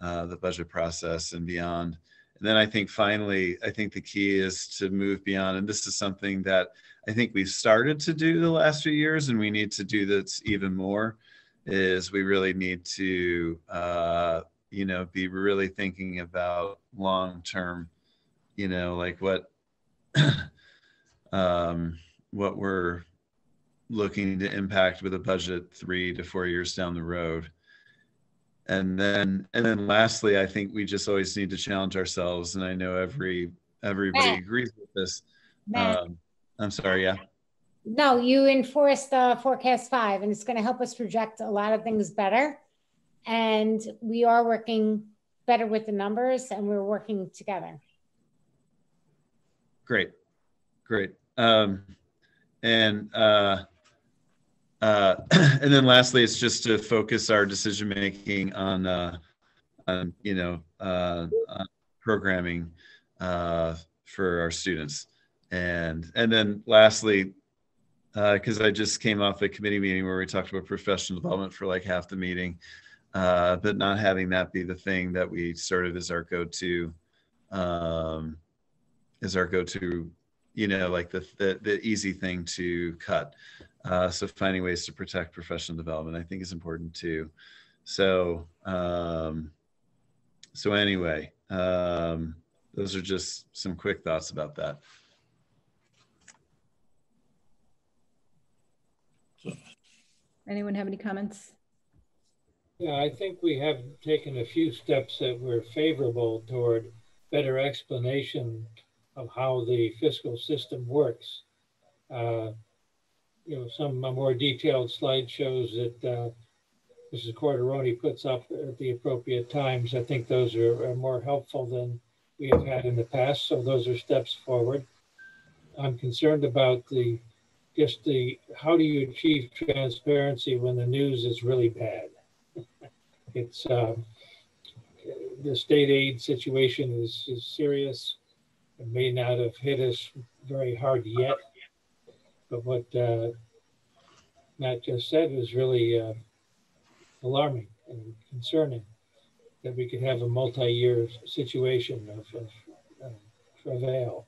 uh, the budget process and beyond. And then I think finally, I think the key is to move beyond, and this is something that I think we've started to do the last few years, and we need to do this even more. Is we really need to, uh, you know, be really thinking about long term, you know, like what, um, what we're looking to impact with a budget three to four years down the road. And then and then lastly i think we just always need to challenge ourselves and i know every everybody agrees with this. Um, i'm sorry yeah No, you enforced the forecast five, and it's going to help us project a lot of things better. And we are working better with the numbers, and we're working together. great great um, and uh, uh, and then lastly it's just to focus our decision making on uh, on you know uh, on programming uh, for our students and and then lastly because I just came off a committee meeting where we talked about professional development for like half the meeting, uh, but not having that be the thing that we started as our go-to, um, as our go-to, you know, like the the, the easy thing to cut. Uh, so finding ways to protect professional development, I think, is important too. So um, so anyway, um, those are just some quick thoughts about that. Anyone have any comments? Yeah, I think we have taken a few steps that were favorable toward better explanation of how the fiscal system works. Uh, you know, some more detailed slide shows that uh, Mrs. Corderoni puts up at the appropriate times. I think those are, are more helpful than we have had in the past. So those are steps forward. I'm concerned about the just the how do you achieve transparency when the news is really bad? it's um, the state aid situation is, is serious. It may not have hit us very hard yet, but what uh, Matt just said was really uh, alarming and concerning that we could have a multi-year situation of, of uh, travail.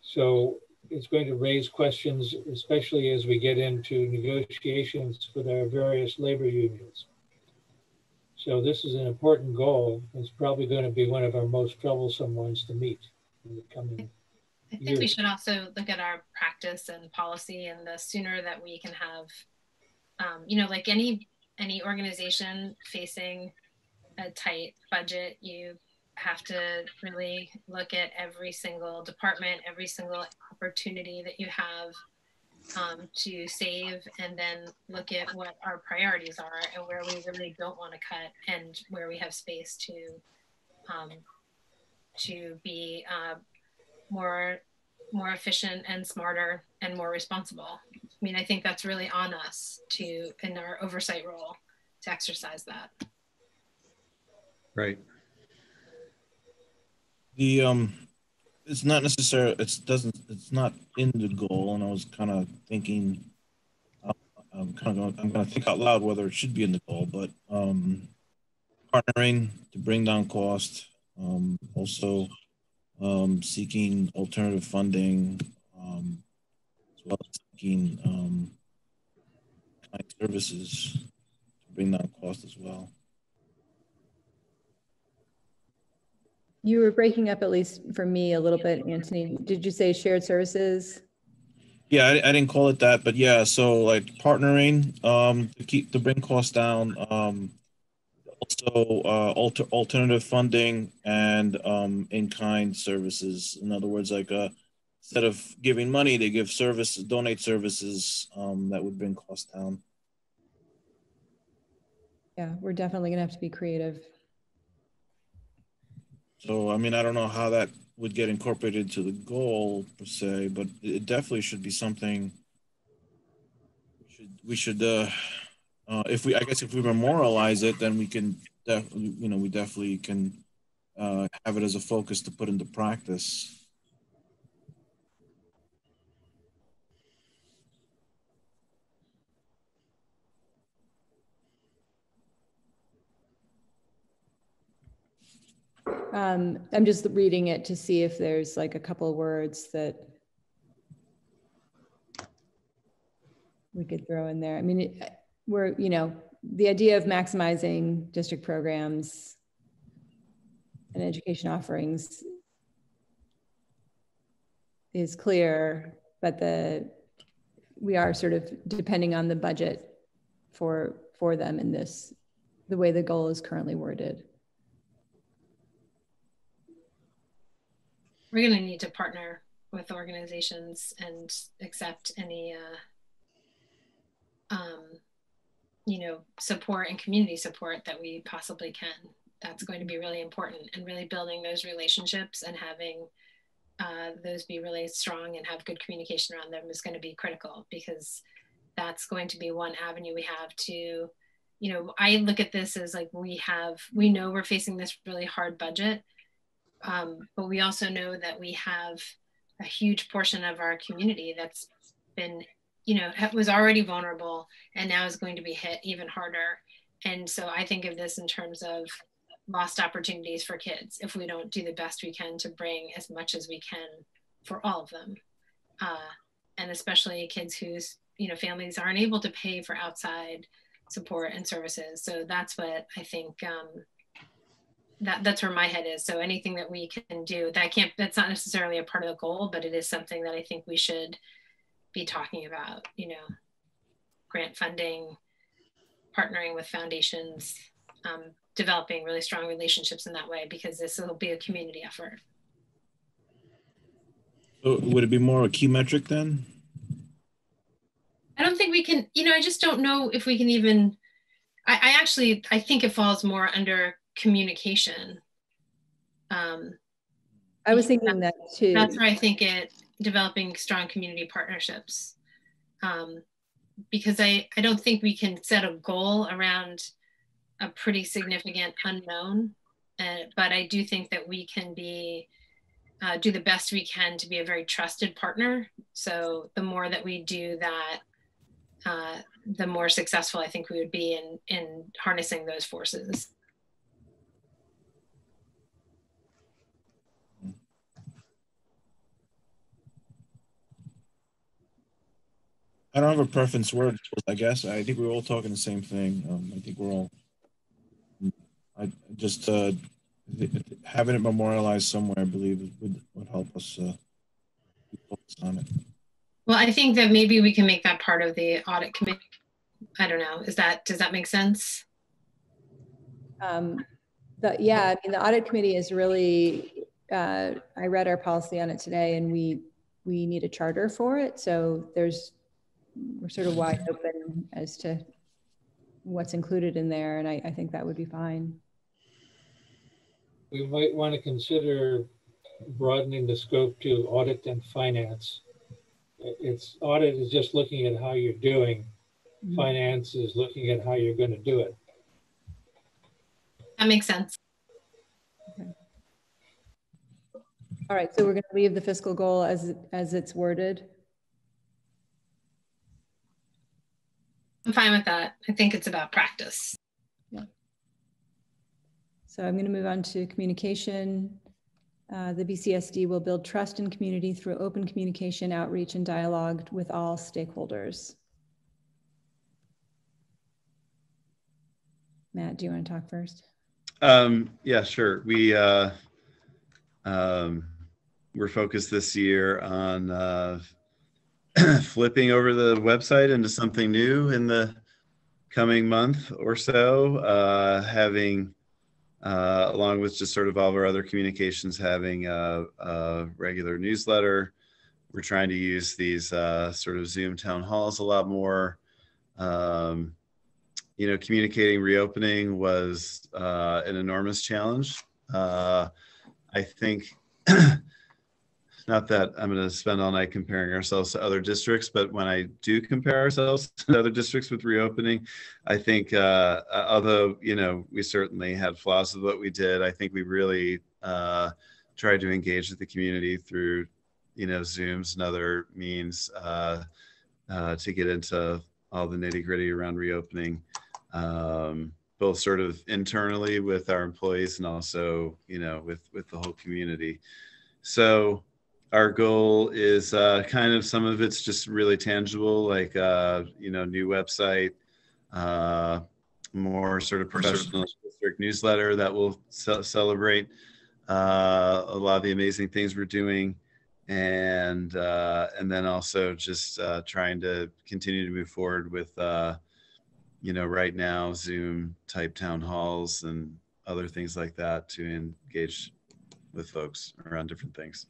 So it's going to raise questions, especially as we get into negotiations with our various labor unions. So this is an important goal. It's probably going to be one of our most troublesome ones to meet in the coming I think we should also look at our practice and policy, and the sooner that we can have, um, you know, like any any organization facing a tight budget, you have to really look at every single department, every single opportunity that you have um, to save, and then look at what our priorities are and where we really don't want to cut, and where we have space to um, to be uh, more more efficient and smarter and more responsible. I mean, I think that's really on us to in our oversight role to exercise that. Right. The um, it's not necessarily. It doesn't. It's not in the goal, and I was kind of thinking. uh, I'm kind of. Going, I'm going to think out loud whether it should be in the goal, but um, partnering to bring down cost. Um, also, um, seeking alternative funding, um, as well as seeking um, kind services to bring down cost as well. You were breaking up, at least for me, a little bit, Anthony. Did you say shared services? Yeah, I, I didn't call it that, but yeah, so like partnering um, to keep to bring costs down. Um, also, uh, alter, alternative funding and um, in-kind services. In other words, like uh, instead of giving money, they give services, donate services um, that would bring costs down. Yeah, we're definitely gonna have to be creative. So, I mean, I don't know how that would get incorporated to the goal per se, but it definitely should be something. We should, we should uh, uh, if we, I guess, if we memorialize it, then we can, def- you know, we definitely can uh, have it as a focus to put into practice. Um, I'm just reading it to see if there's like a couple words that we could throw in there. I mean, it- we're, you know, the idea of maximizing district programs and education offerings is clear, but the, we are sort of depending on the budget for, for them in this, the way the goal is currently worded. We're going to need to partner with organizations and accept any, uh, um, you know, support and community support that we possibly can. That's going to be really important and really building those relationships and having uh, those be really strong and have good communication around them is going to be critical because that's going to be one avenue we have to, you know, I look at this as like we have, we know we're facing this really hard budget, um, but we also know that we have a huge portion of our community that's been you know was already vulnerable and now is going to be hit even harder. And so i think of this in terms of lost opportunities for kids if we don't do the best we can to bring as much as we can for all of them. Uh, and especially kids whose you know families aren't able to pay for outside support and services. So that's what i think um, that that's where my head is so anything that we can do that can't that's not necessarily a part of the goal but it is something that i think we should be talking about, you know, grant funding, partnering with foundations, um, developing really strong relationships in that way because this will be a community effort. So would it be more a key metric then? I don't think we can, you know, I just don't know if we can even, I, I actually, I think it falls more under communication. Um, I was thinking that too. That's where I think it, developing strong community partnerships. Um, because I, I don't think we can set a goal around a pretty significant unknown. Uh, but I do think that we can be, uh, do the best we can to be a very trusted partner. So the more that we do that, uh, the more successful I think we would be in, in harnessing those forces. I don't have a preference word. I guess I think we're all talking the same thing. Um, I think we're all. I just uh, having it memorialized somewhere, I believe, would would help us uh, focus on it. Well, I think that maybe we can make that part of the audit committee. I don't know. Is that does that make sense? Um, the, yeah, I mean, the audit committee is really. Uh, I read our policy on it today, and we we need a charter for it. So there's we're sort of wide open as to what's included in there, and I, I think that would be fine. We might want to consider broadening the scope to audit and finance. It's audit is just looking at how you're doing. Mm-hmm. Finance is looking at how you're going to do it. That makes sense. Okay. All right, so we're going to leave the fiscal goal as as it's worded. I'm fine with that. I think it's about practice. Yeah. So I'm going to move on to communication. Uh, the BCSD will build trust in community through open communication, outreach, and dialogue with all stakeholders. Matt, do you want to talk first? Um, yeah, sure. We uh, um, we're focused this year on uh, flipping over the website into something new in the coming month or so, uh, having, uh, along with just sort of all of our other communications, having a, a regular newsletter. We're trying to use these uh, sort of Zoom town halls a lot more. Um, you know, communicating reopening was uh, an enormous challenge. Uh, I think not that I'm going to spend all night comparing ourselves to other districts, but when I do compare ourselves to other districts with reopening, I think, uh, uh, although, you know, we certainly had flaws with what we did, I think we really uh, tried to engage with the community through, you know, Zooms and other means uh, uh to get into all the nitty gritty around reopening. Um, both sort of internally with our employees and also, you know, with with the whole community. So our goal is uh, kind of some of it's just really tangible, like uh, you know, new website, uh, more sort of professional district newsletter that will ce- celebrate uh, a lot of the amazing things we're doing, and uh, and then also just uh, trying to continue to move forward with uh, you know right now Zoom type town halls and other things like that to engage with folks around different things.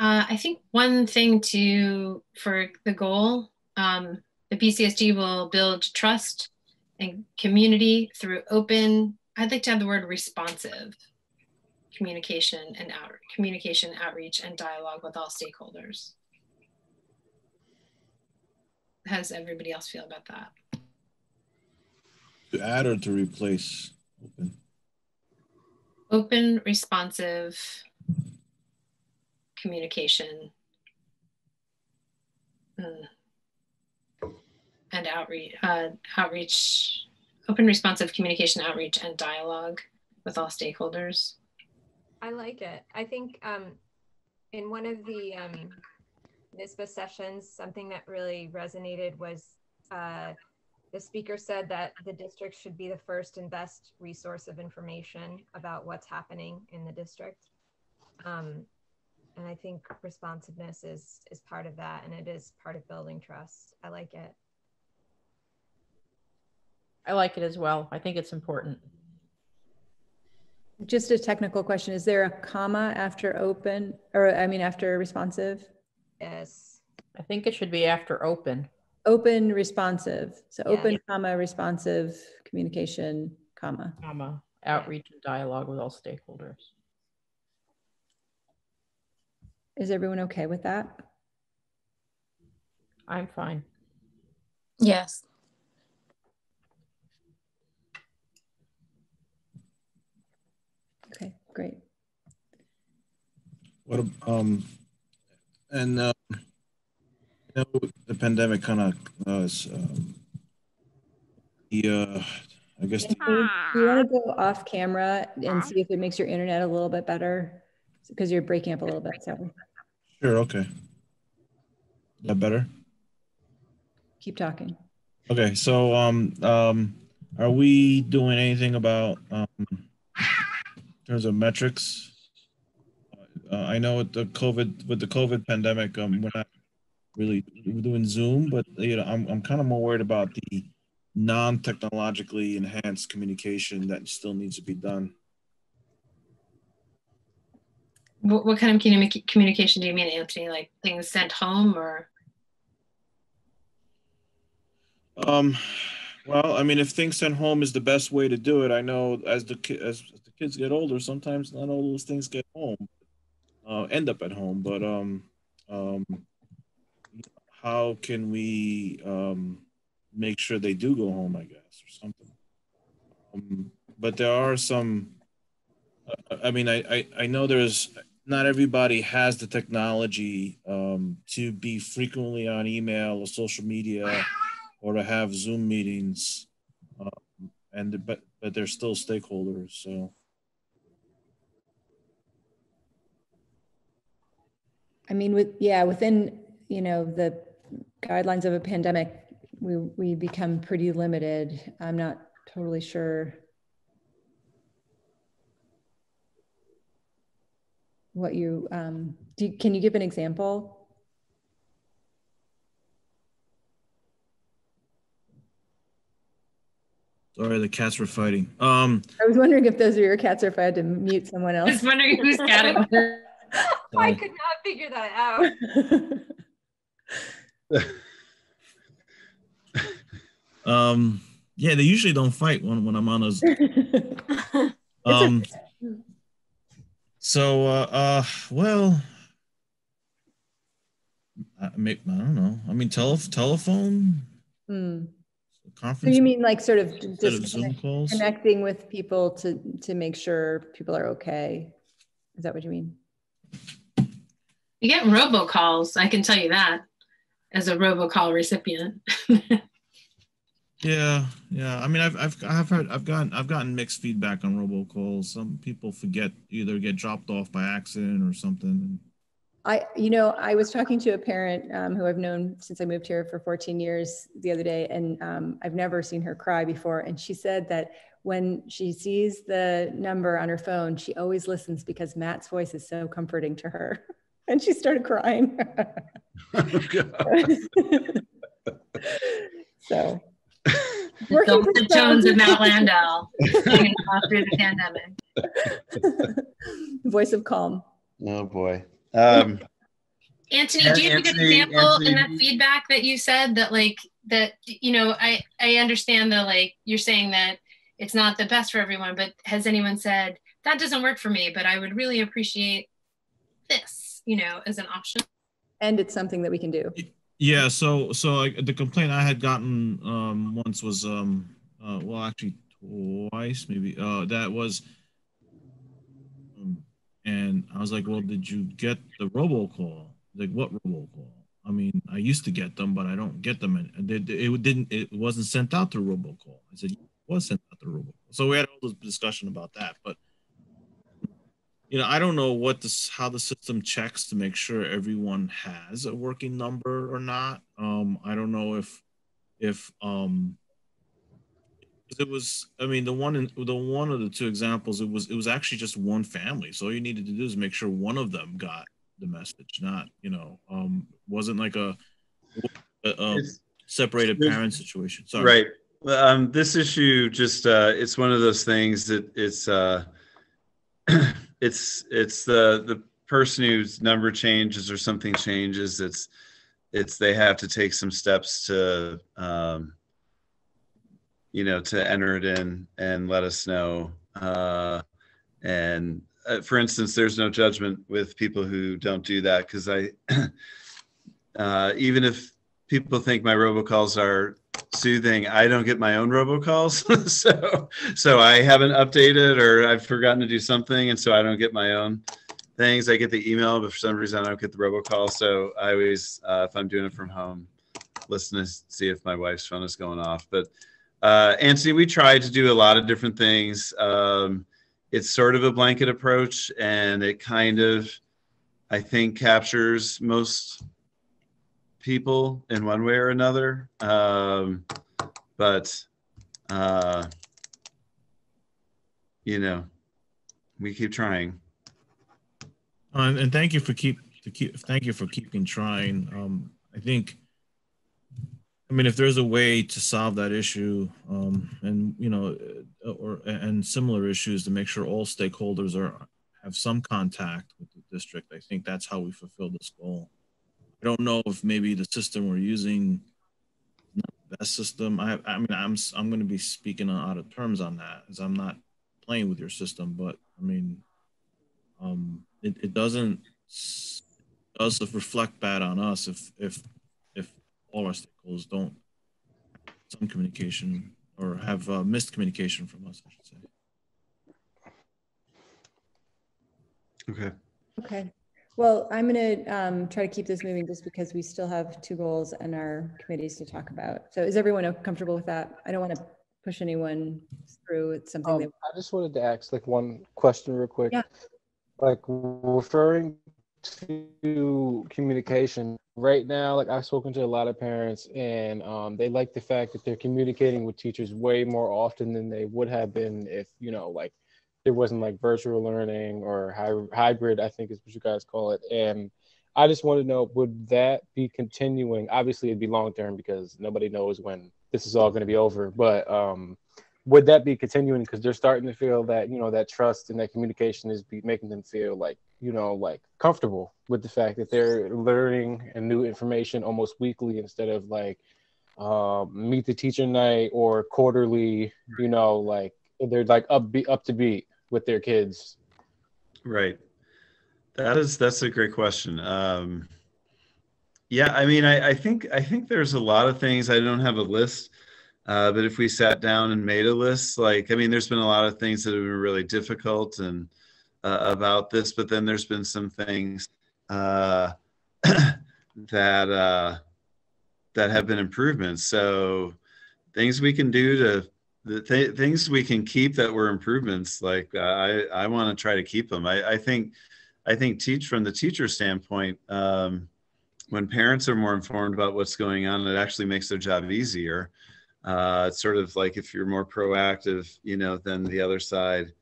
Uh, I think one thing to for the goal, um, the BCSD will build trust and community through open. I'd like to have the word responsive communication and out communication, outreach, and dialogue with all stakeholders. How does everybody else feel about that? To add or to replace open? Open, responsive communication mm. and outreach, uh, outreach, open, responsive communication, outreach, and dialogue with all stakeholders. I like it. I think um, in one of the um, NYSSBA sessions, something that really resonated was uh, the speaker said that the district should be the first and best resource of information about what's happening in the district. Um, and I think responsiveness is is part of that, and it is part of building trust. I like it. I like it as well. I think it's important. Just a technical question. Is there a comma after open or I mean after responsive? Yes. I think it should be after open. Open responsive. So Yeah. open comma responsive communication comma. Comma, outreach and dialogue with all stakeholders. Is everyone okay with that? I'm fine. Yes. Okay, great. What, ab- um, and, uh, you know, the pandemic kind of, uh, is, um, the, uh, I guess, the- Do you want to go off camera and see if it makes your internet a little bit better? Because you're breaking up a little bit, so sure, okay. That better? keep talking. Okay, so, um, um, are we doing anything about, um, in terms of metrics? Uh, I know with the COVID, with the COVID pandemic, um, we're not really, we're doing Zoom, but, you know, I'm, I'm kind of more worried about the non-technologically enhanced communication that still needs to be done. What, what kind of communication do you mean, Anthony? Like things sent home or? Um, well, I mean, if things sent home is the best way to do it, I know as the as the kids get older, sometimes not all those things get home, uh, end up at home. But um, um, how can we um make sure they do go home? I guess or something. Um, but there are some. I mean, I, I I know there's not everybody has the technology um, to be frequently on email or social media or to have Zoom meetings, um, and but but they're still stakeholders. So I mean, with, yeah, within, you know, the guidelines of a pandemic, we, we become pretty limited. I'm not totally sure what you, um, do, you- can you give an example? sorry, the cats were fighting. Um, I was wondering if those are your cats or if I had to mute someone else. I was wondering whose cat it was. I could not figure that out. um, yeah, they usually don't fight when when I'm on those. Um, so uh, uh well. I, may, I don't know. I mean, tele- telephone, Hmm. So you mean like sort of Instead of just Zoom calls? connecting with people to, to make sure people are okay? Is that what you mean? You get robocalls, I can tell you that. as a robocall recipient. Yeah, yeah. I mean, I've I've I've heard I've gotten I've gotten mixed feedback on robocalls. Some people forget either get dropped off by accident or something. I, you know, I was talking to a parent um, who I've known since I moved here for 14 years the other day, and um, I've never seen her cry before. And she said that when she sees the number on her phone, she always listens because Matt's voice is so comforting to her. And she started crying. so the tones of Matt Landahl through the pandemic. Voice of calm. Oh boy. Um, Anthony, do you have a good example Anthony, in that feedback that you said that like that you know I I understand that like you're saying that it's not the best for everyone, but has anyone said that doesn't work for me, but I would really appreciate this, you know, as an option? And it's something that we can do. Yeah, so so like, the complaint I had gotten um, once was um, uh, well actually twice maybe uh, that was um, and I was like, well, did you get the robocall? Like what robocall? I mean, I used to get them, but I don't get them, and it, it didn't. It wasn't sent out to robocall. I said it was sent out to robocall. So we had all this discussion about that, but you know, I don't know what this how the system checks to make sure everyone has a working number or not. Um, I don't know if if um it was i mean the one in the one of the two examples it was it was actually just one family. So all you needed to do is make sure one of them got the message not you know um wasn't like a, a, a separated parent situation. Sorry. Right. Um this issue just uh it's one of those things that it's uh it's it's the the person whose number changes or something changes it's it's they have to take some steps to um, you know to enter it in and let us know. Uh, and uh, for instance there's no judgment with people who don't do that because i uh, even if people think my robocalls are soothing. I don't get my own robocalls so so i haven't updated or i've forgotten to do something and so i don't get my own things. I get the email but for some reason i don't get the robocall so i always uh, if i'm doing it from home listen to see if my wife's phone is going off. But uh, anthony we tried to do a lot of different things. Um, it's sort of a blanket approach and it kind of i think captures most people in one way or another. Um, but, uh, you know, we keep trying. Uh, and thank you for keep to keep thank you for keeping trying. Um, I think, I mean, if there's a way to solve that issue, um, and you know, uh, or and similar issues to make sure all stakeholders are have some contact with the district, I think that's how we fulfill this goal. I don't know if maybe the system we're using not the best system. I I mean I'm I'm going to be speaking out of terms on that as I'm not playing with your system, but I mean um it, it doesn't it does reflect bad on us if if if all our stakeholders don't some communication or have uh, missed communication from us, I should say. Okay. Okay. Well, I'm going to um, try to keep this moving just because we still have two goals and our committees to talk about. So is everyone comfortable with that? I don't want to push anyone through. It's something um, that I just wanted to ask like one question real quick. Yeah. Like referring to communication right now, like I've spoken to a lot of parents and um, they like the fact that they're communicating with teachers way more often than they would have been if, you know, like there wasn't like virtual learning or hybrid, I think is what you guys call it. And I just want to know, would that be continuing? Obviously, it'd be long term because nobody knows when this is all going to be over. But um, would that be continuing because they're starting to feel that you know that trust and that communication is be making them feel like you know like comfortable with the fact that they're learning and new information almost weekly instead of like uh, meet the teacher night or quarterly. You know, like they're like up be up to beat with their kids? Right. That is that's a great question. Um, yeah, I mean, I, I think I think there's a lot of things. I don't have a list, uh, but if we sat down and made a list, like I mean, there's been a lot of things that have been really difficult and uh, about this, but then there's been some things uh, that uh, that have been improvements. So things we can do to the th- things we can keep that were improvements. Like I I want to try to keep them. I, I think I think teach from the teacher standpoint. Um, when parents are more informed about what's going on, it actually makes their job easier. Uh, it's sort of like if you're more proactive, you know, then the other side,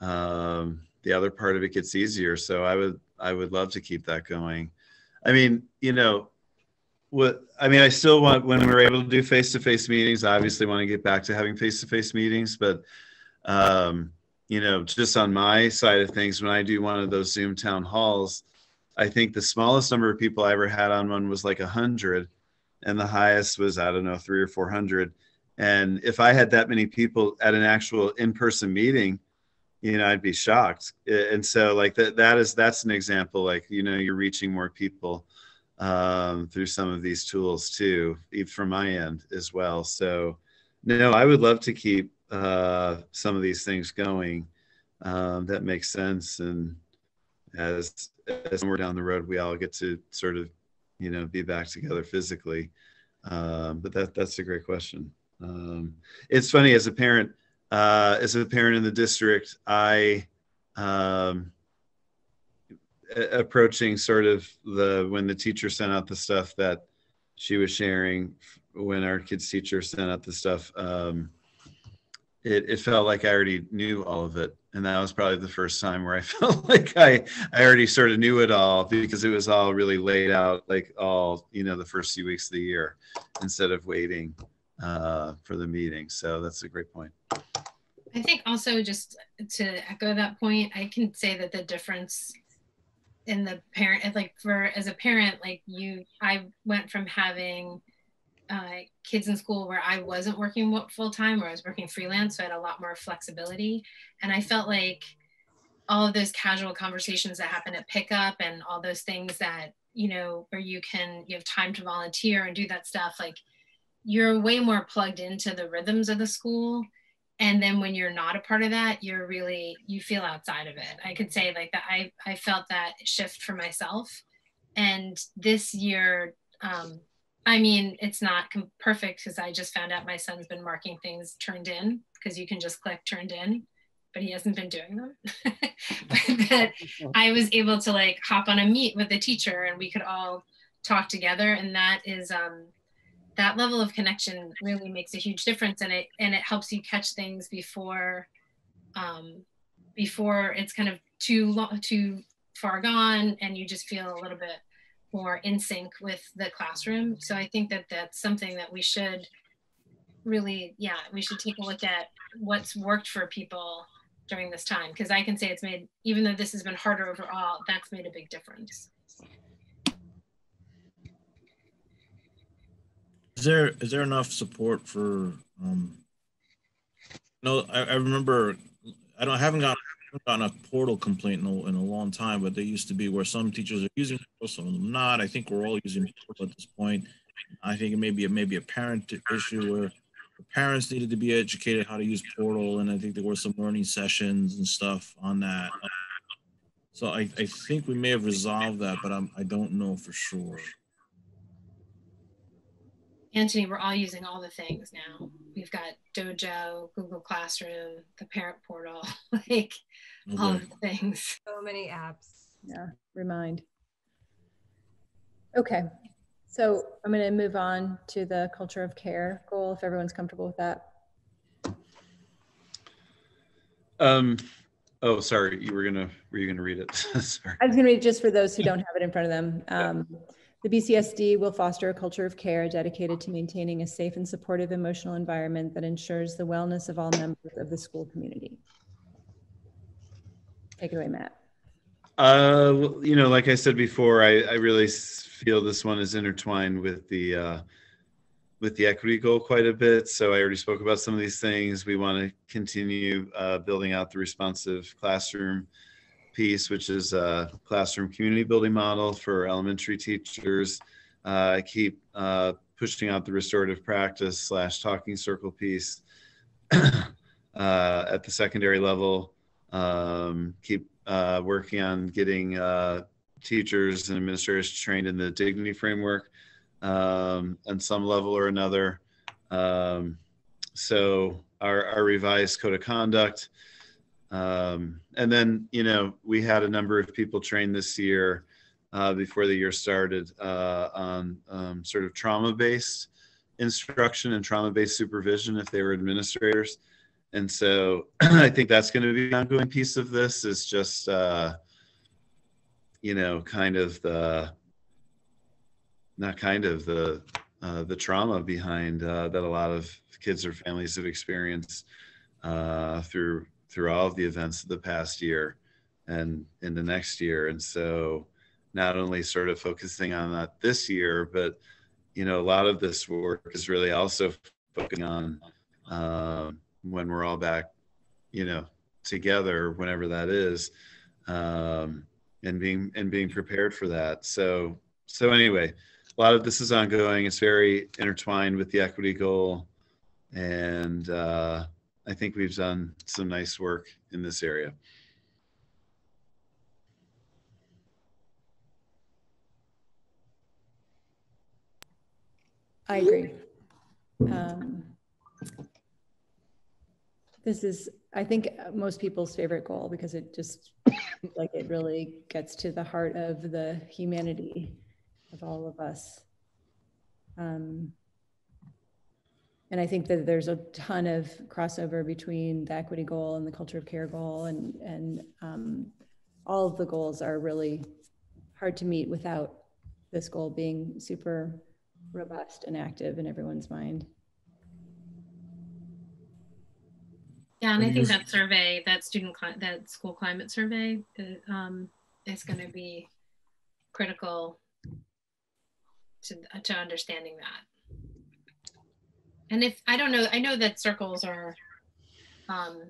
um, the other part of it gets easier. So I would, I would love to keep that going. I mean, you know, I mean, I still want when we're able to do face-to-face meetings. I obviously want to get back to having face-to-face meetings, but um, you know, just on my side of things, when I do one of those Zoom town halls, I think the smallest number of people I ever had on one was like a hundred, and the highest was I don't know three or four hundred. And if I had that many people at an actual in-person meeting, you know, I'd be shocked. And so like that that is that's an example. Like you know, you're reaching more people um, through some of these tools too, from my end as well. So no, I would love to keep uh, some of these things going. Um, that makes sense and as as we're down the road, we all get to sort of, you know, be back together physically. Um, but that that's a great question. Um, it's funny as a parent, uh, as a parent in the district, I um, approaching sort of the when the teacher sent out the stuff that she was sharing when our kids teacher sent out the stuff um, it, it felt like i already knew all of it and that was probably the first time where I felt like I I already sort of knew it all because it was all really laid out like all you know the first few weeks of the year instead of waiting uh, for the meeting. So that's a great point. I think also just to echo that point, I can say that the difference in the parent like for as a parent like you I went from having uh, kids in school where I wasn't working full time, where I was working freelance, so I had a lot more flexibility. And I felt like all of those casual conversations that happen at pickup and all those things that you know where you can you have time to volunteer and do that stuff like you're way more plugged into the rhythms of the school and then when you're not a part of that you're really you feel outside of it i could say like that i i felt that shift for myself and this year um, I mean, it's not perfect because I just found out my son's been marking things turned in because you can just click turned in, but he hasn't been doing them. but that I was able to like hop on a meet with the teacher and we could all talk together. And that is, um, that level of connection really makes a huge difference and it, and it helps you catch things before, um, before it's kind of too long, too far gone and you just feel a little bit more in sync with the classroom. So I think that that's something that we should really, yeah, we should take a look at what's worked for people during this time. Because I can say it's made, even though this has been harder overall, that's made a big difference. Is there is there enough support for? Um, no, I, I remember I don't I haven't got gotten a portal complaint in a, in a long time, but they used to be where some teachers are using it, some of them not. I think we're all using portal at this point. I think it may be a, maybe a parent issue where parents needed to be educated how to use portal, and I think there were some learning sessions and stuff on that. So I, I think we may have resolved that, but I'm, I don't know for sure. Anthony, we're all using all the things now. We've got Dojo, Google Classroom, the parent portal, like okay. all the things. So many apps. Yeah, remind. Okay, so I'm going to move on to the culture of care goal if everyone's comfortable with that. Um, oh, sorry, you were gonna were you gonna read it? sorry. I was gonna read just for those who don't have it in front of them. Um, the BCSD will foster a culture of care dedicated to maintaining a safe and supportive emotional environment that ensures the wellness of all members of the school community. Take it away, Matt. Uh, you know, like I said before, I, I really feel this one is intertwined with the uh, with the equity goal quite a bit. So I already spoke about some of these things. We want to continue uh, building out the responsive classroom piece, which is a classroom community building model for elementary teachers. Uh, I keep uh, pushing out the restorative practice slash talking circle piece uh, at the secondary level. Um, keep uh, working on getting uh, teachers and administrators trained in the dignity framework um, on some level or another. Um, so our, our revised code of conduct. Um, and then, you know, we had a number of people trained this year uh, before the year started uh, on um, sort of trauma-based instruction and trauma-based supervision if they were administrators. And so I think that's going to be an ongoing piece of this is just, uh, you know, kind of the, not kind of the, uh, the trauma behind uh, that a lot of kids or families have experienced uh, through through all of the events of the past year and in the next year. And so not only sort of focusing on that this year, but you know, a lot of this work is really also focusing on um, when we're all back, you know, together, whenever that is, um, and being and being prepared for that. So so anyway, a lot of this is ongoing. It's very intertwined with the equity goal, and uh, I think we've done some nice work in this area. I agree. Um, this is, I think, most people's favorite goal because it just like it really gets to the heart of the humanity of all of us. Um, and I think that there's a ton of crossover between the equity goal and the culture of care goal, and and um, all of the goals are really hard to meet without this goal being super robust and active in everyone's mind. Yeah, and I think that survey, that student, that school climate survey, uh, um, is going to be critical to to understanding that. And if I don't know, I know that circles are um,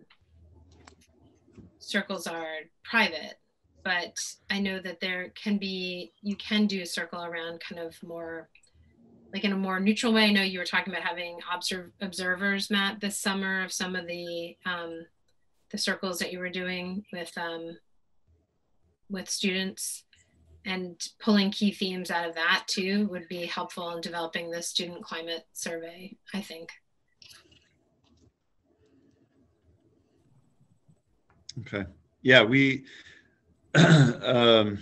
circles are private, but I know that there can be you can do a circle around kind of more like in a more neutral way. I know you were talking about having observe, observers, Matt, this summer of some of the um, the circles that you were doing with um, with students, and pulling key themes out of that too would be helpful in developing the student climate survey. I think. Okay. Yeah, we. um,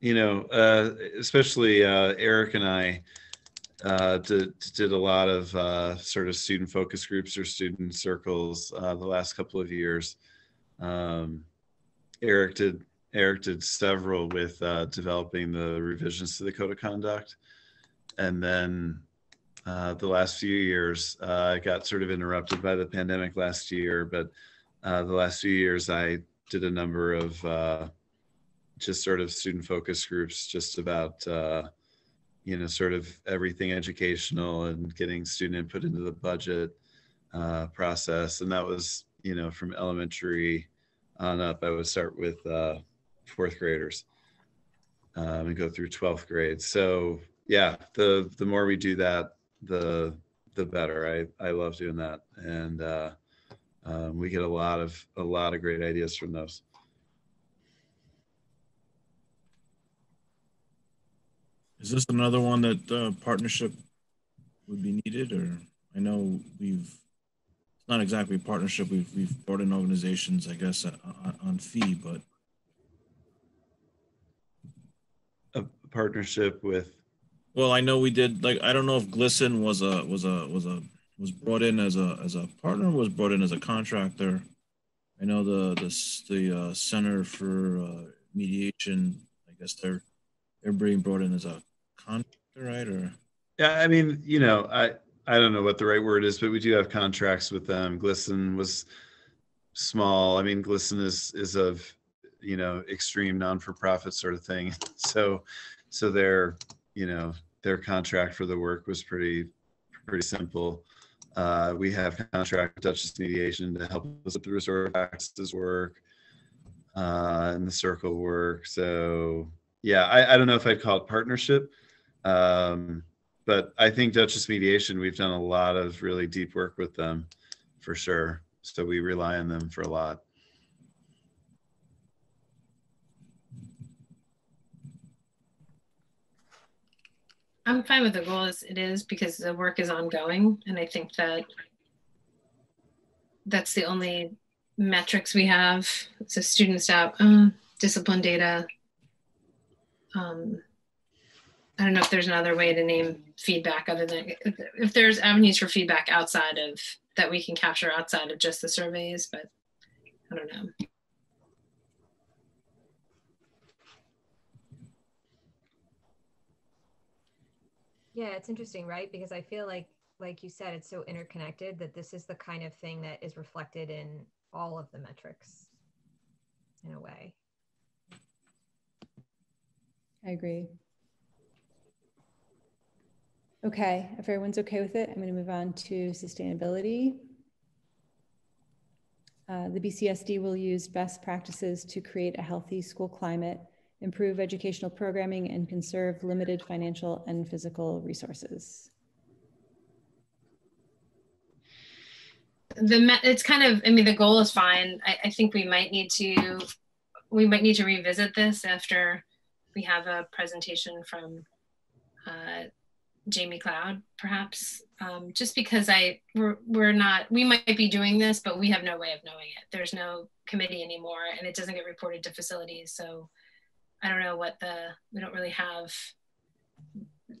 you know, uh, especially uh, Eric and I uh, did, did a lot of uh, sort of student focus groups or student circles uh, the last couple of years. Um, Eric did Eric did several with uh, developing the revisions to the code of conduct, and then the last few years I got sort of interrupted by the pandemic last year, but the last few years I did a number of just sort of student focus groups just about uh, you know sort of everything educational and getting student input into the budget uh, process. And that was you know from elementary on up i would start with uh, fourth graders um, and go through 12th grade. So yeah the the more we do that the the better. I i love doing that. And uh, um, we get a lot of a lot of great ideas from those. Is this another one that uh, partnership would be needed, or I know we've it's not exactly a partnership. We've we've brought in organizations, I guess, on, on fee, but a partnership with. Well, I know we did. Like, I don't know if GLSEN was a was a was a was brought in as a as a partner, was brought in as a contractor. I know the the the uh, Center for uh, Mediation. I guess they're they're being brought in as a contractor, right? Or yeah, I mean, you know, I I don't know what the right word is, but we do have contracts with them. GLSEN was small. I mean, GLSEN is is of you know extreme non for profit sort of thing. So so their you know their contract for the work was pretty pretty simple. Uh, we have contract with Dutchess Mediation to help us with the restorative work uh, and the circle work. So yeah, I, I don't know if I'd call it partnership, um, but I think Dutchess Mediation, we've done a lot of really deep work with them for sure. So we rely on them for a lot. I'm fine with the goal as it is because the work is ongoing. And I think that that's the only metrics we have. So student staff, uh, discipline data. Um, I don't know if there's another way to name feedback other than if, if there's avenues for feedback outside of that we can capture outside of just the surveys, but I don't know. Yeah, it's interesting, right? Because I feel like, like you said, it's so interconnected that this is the kind of thing that is reflected in all of the metrics in a way. I agree. Okay, if everyone's okay with it, I'm going to move on to sustainability. Uh, the BCSD will use best practices to create a healthy school climate, improve educational programming, and conserve limited financial and physical resources. The it's kind of I mean the goal is fine. I, I think we might need to we might need to revisit this after we have a presentation from uh, Jaimie Cloud, perhaps, um, just because I we're, we're not we might be doing this, but we have no way of knowing it. There's no committee anymore, and it doesn't get reported to facilities. So I don't know what the we don't really have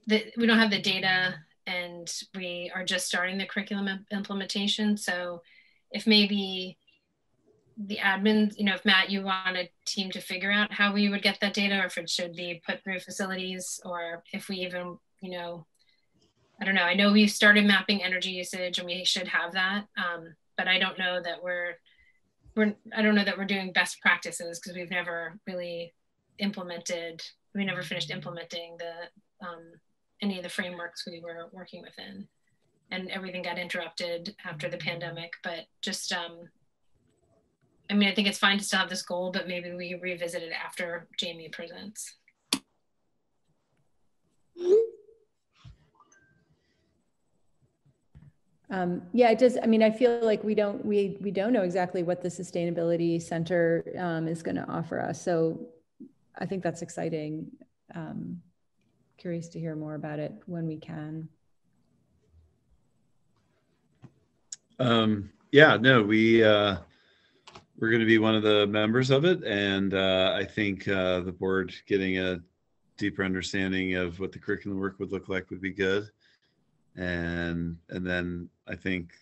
the we don't have the data, and we are just starting the curriculum implementation. So if maybe the admin, you know, if Matt, you want a team to figure out how we would get that data, or if it should be put through facilities, or if we even, you know, I don't know. I know we've started mapping energy usage and we should have that, um, but I don't know that we're we're I don't know that we're doing best practices because we've never really implemented. We never finished implementing the um, any of the frameworks we were working within, and everything got interrupted after the pandemic. But just um, I mean, I think it's fine to still have this goal, but maybe we revisit it after Jamie presents. Um, yeah, it does. I mean, I feel like we don't we we don't know exactly what the sustainability center um, is going to offer us. So I think that's exciting. Um, curious to hear more about it when we can. Um, yeah, no, we uh, we're going to be one of the members of it, and uh, I think uh, the board getting a deeper understanding of what the curriculum work would look like would be good and and then I think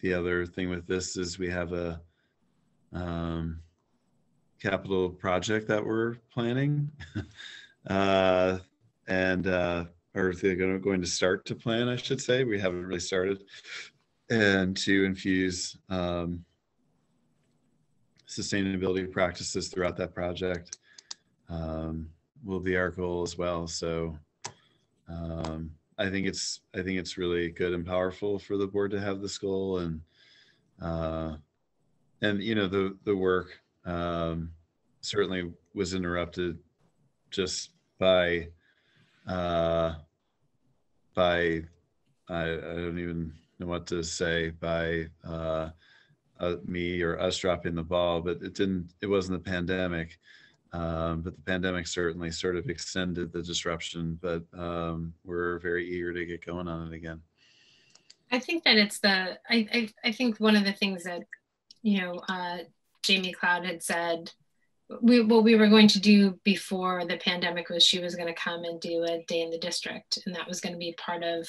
the other thing with this is we have a um, capital project that we're planning, uh, and uh, or they're going to, start to plan, I should say. We haven't really started, and to infuse um, sustainability practices throughout that project um, will be our goal as well. So. Um, I think it's I think it's really good and powerful for the board to have this goal and uh, and you know the the work um, certainly was interrupted just by uh, by I, I don't even know what to say by uh, uh, me or us dropping the ball, but it didn't. It wasn't the pandemic. Um, but the pandemic certainly sort of extended the disruption, but um, we're very eager to get going on it again. I think that it's the, I, I, I think one of the things that, you know, uh, Jaimie Cloud had said, we, what we were going to do before the pandemic was she was going to come and do a day in the district. And that was going to be part of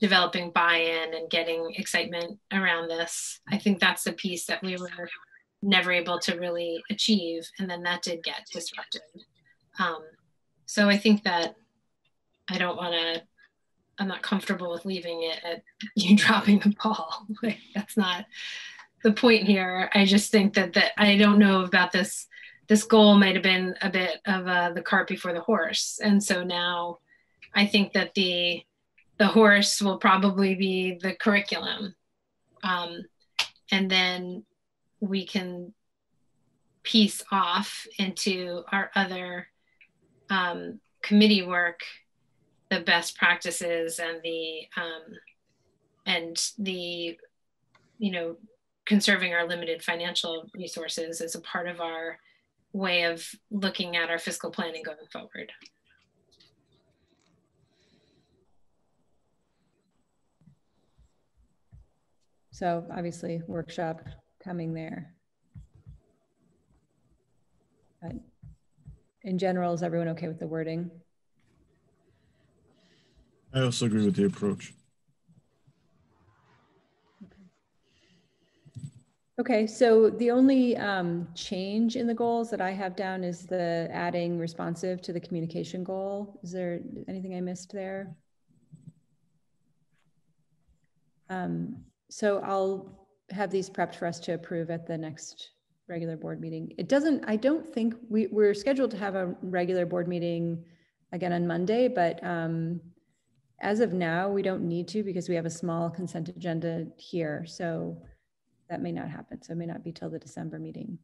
developing buy-in and getting excitement around this. I think that's the piece that we were never able to really achieve. And then that did get disrupted. Um, so I think that I don't want to, I'm not comfortable with leaving it at you dropping the ball. like, that's not the point here. I just think that, that I don't know about this. This goal might have been a bit of uh, the cart before the horse. And so now I think that the, the horse will probably be the curriculum. Um, and then we can piece off into our other um, committee work the best practices and the um, and the you know conserving our limited financial resources as a part of our way of looking at our fiscal planning going forward. So obviously workshop coming there. But in general, is everyone okay with the wording? I also agree with the approach. Okay, so the only um, change in the goals that I have down is the adding responsive to the communication goal. Is there anything I missed there? Um, so I'll have these prepped for us to approve at the next regular board meeting. It doesn't, I don't think we, we're scheduled to have a regular board meeting again on Monday, but um, as of now, we don't need to because we have a small consent agenda here. So that may not happen. So it may not be till the December meeting.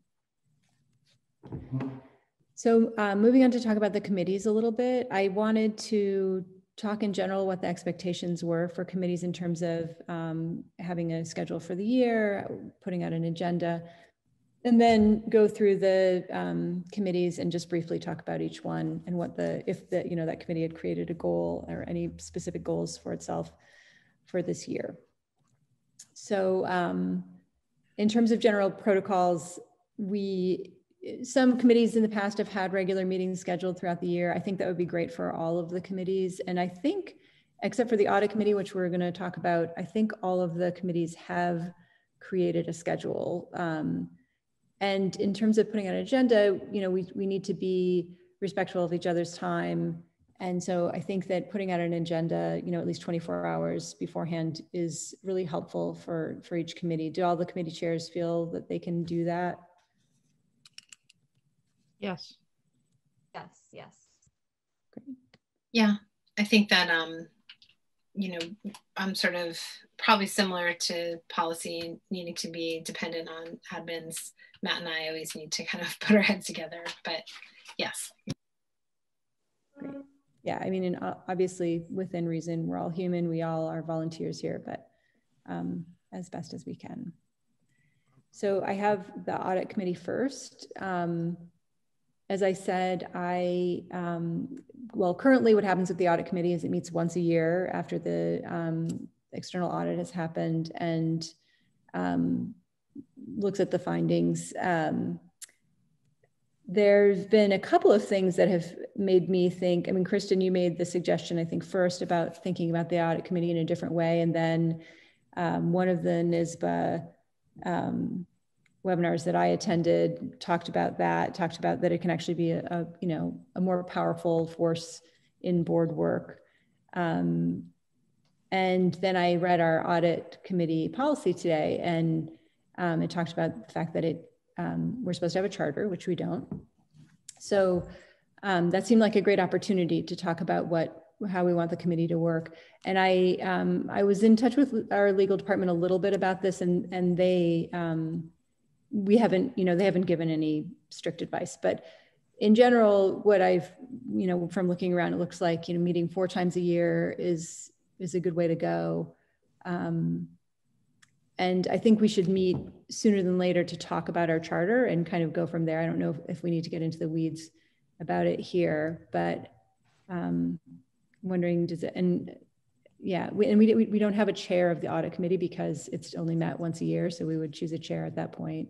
So uh, moving on to talk about the committees a little bit, I wanted to talk in general what the expectations were for committees in terms of um, having a schedule for the year, putting out an agenda, and then go through the um, committees and just briefly talk about each one and what the, if the, you know, that committee had created a goal or any specific goals for itself for this year. So um, in terms of general protocols, we some committees in the past have had regular meetings scheduled throughout the year. I think that would be great for all of the committees. And I think, except for the audit committee, which we're going to talk about, I think all of the committees have created a schedule. Um, and in terms of putting an agenda, you know, we, we need to be respectful of each other's time and so I think that putting out an agenda, you know, at least 24 hours beforehand is really helpful for, for each committee. Do all the committee chairs feel that they can do that? Yes. Yes, yes. Great. Yeah, I think that, um, you know, I'm sort of probably similar to policy needing to be dependent on admins. Matt and I always need to kind of put our heads together, but yes. Great yeah, I mean, and uh, obviously within reason, we're all human. We all are volunteers here, but um, as best as we can. So I have the audit committee first. Um, as I said, I, um, well, currently what happens with the audit committee is it meets once a year after the um, external audit has happened and um, looks at the findings. Um, there's been a couple of things that have made me think. I mean, Kristen, you made the suggestion, I think, first about thinking about the audit committee in a different way. And then um, one of the NYSSBA um, webinars that I attended talked about that, talked about that it can actually be a, a you know, a more powerful force in board work. Um, and then I read our audit committee policy today, and um, it talked about the fact that it um, we're supposed to have a charter, which we don't. So um, that seemed like a great opportunity to talk about what how we want the committee to work. And I um, I was in touch with our legal department a little bit about this, and and they um, we haven't you know they haven't given any strict advice, but in general, what I've you know from looking around, it looks like you know meeting four times a year is is a good way to go. Um, and I think we should meet sooner than later to talk about our charter and kind of go from there. I don't know if, if we need to get into the weeds about it here, but um, I'm wondering does it, and yeah, we, and we, we don't have a chair of the audit committee because it's only met once a year. So we would choose a chair at that point.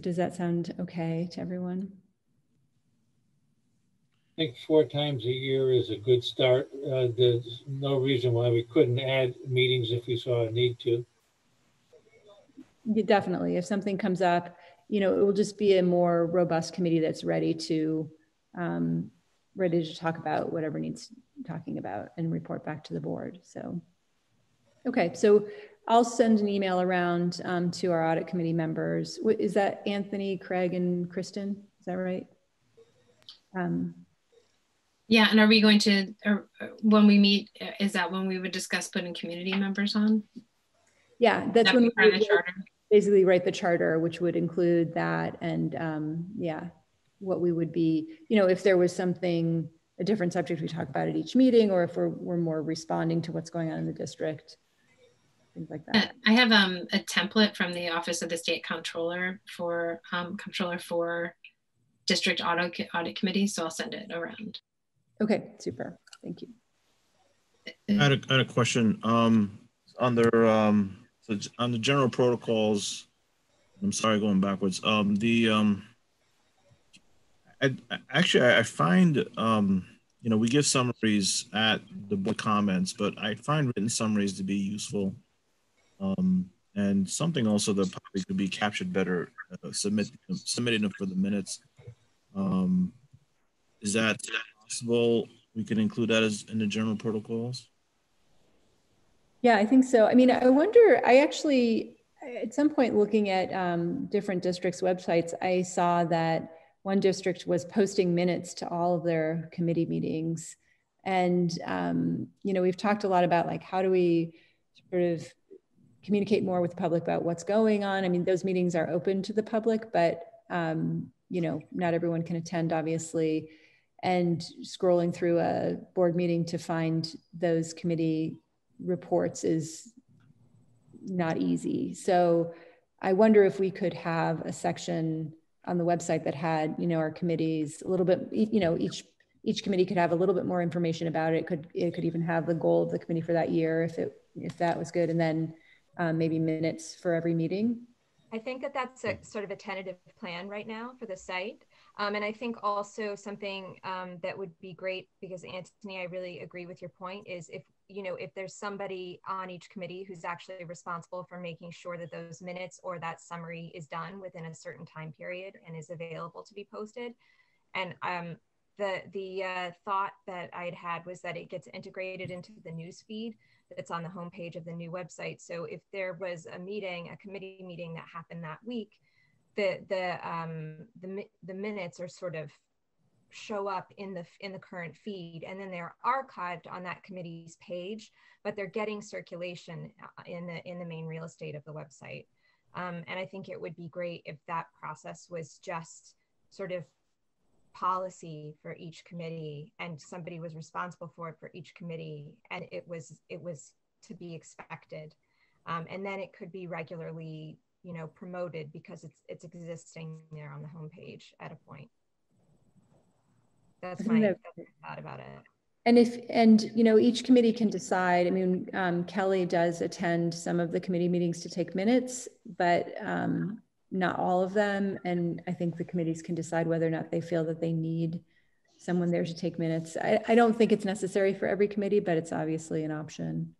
Does that sound okay to everyone? I think four times a year is a good start. Uh, there's no reason why we couldn't add meetings if we saw a need to. Definitely. If something comes up, you know, it will just be a more robust committee that's ready to um, ready to talk about whatever needs talking about and report back to the board. So, okay, so I'll send an email around um, to our audit committee members. Is that Anthony, Craig, and Kristen? Is that right? Um, yeah, and are we going to, or when we meet, is that when we would discuss putting community members on? Yeah, that's that when we would basically write the charter, which would include that and um, yeah, what we would be, you know, if there was something, a different subject we talk about at each meeting, or if we're, we're more responding to what's going on in the district, things like that. I have um, a template from the Office of the State Comptroller for um, Comptroller for District Audit, Audit Committee, so I'll send it around. Okay, super. Thank you. I had a, I had a question. Um, under um, so j- on the general protocols. I'm sorry, going backwards. Um, the um, I, actually I, find um, you know, we give summaries at the comments, but I find written summaries to be useful. Um, and something also that probably could be captured better, uh, submit submitting them for the minutes. Um, is that possible? We can include that as in the general protocols. Yeah, I think so. I mean, I wonder, I actually, at some point looking at um, different districts' websites, I saw that one district was posting minutes to all of their committee meetings. And, um, you know, we've talked a lot about like, how do we sort of communicate more with the public about what's going on? I mean, those meetings are open to the public, but, um, you know, not everyone can attend, obviously. And scrolling through a board meeting to find those committee reports is not easy. So I wonder if we could have a section on the website that had, you know, our committees a little bit, you know, each each committee could have a little bit more information about it. it could it could even have the goal of the committee for that year if it if that was good, and then um, maybe minutes for every meeting. I think that that's a sort of a tentative plan right now for the site. Um, and I think also something um, that would be great because Anthony, I really agree with your point is if, you know, if there's somebody on each committee who's actually responsible for making sure that those minutes or that summary is done within a certain time period and is available to be posted. And um, the, the uh, thought that I'd had was that it gets integrated into the news feed that's on the homepage of the new website. So if there was a meeting, a committee meeting that happened that week, the the um, the the minutes are sort of show up in the in the current feed and then they're archived on that committee's page but they're getting circulation uh, in the in the main real estate of the website. Um, and i think it would be great if that process was just sort of policy for each committee and somebody was responsible for it for each committee and it was it was to be expected. Um, and then it could be regularly you know promoted because it's it's existing there on the homepage at a point that's my, that's my thought about it. And if and you know each committee can decide i mean um, kelly does attend some of the committee meetings to take minutes but um, not all of them. And i think the committees can decide whether or not they feel that they need someone there to take minutes. I, I don't think it's necessary for every committee but it's obviously an option.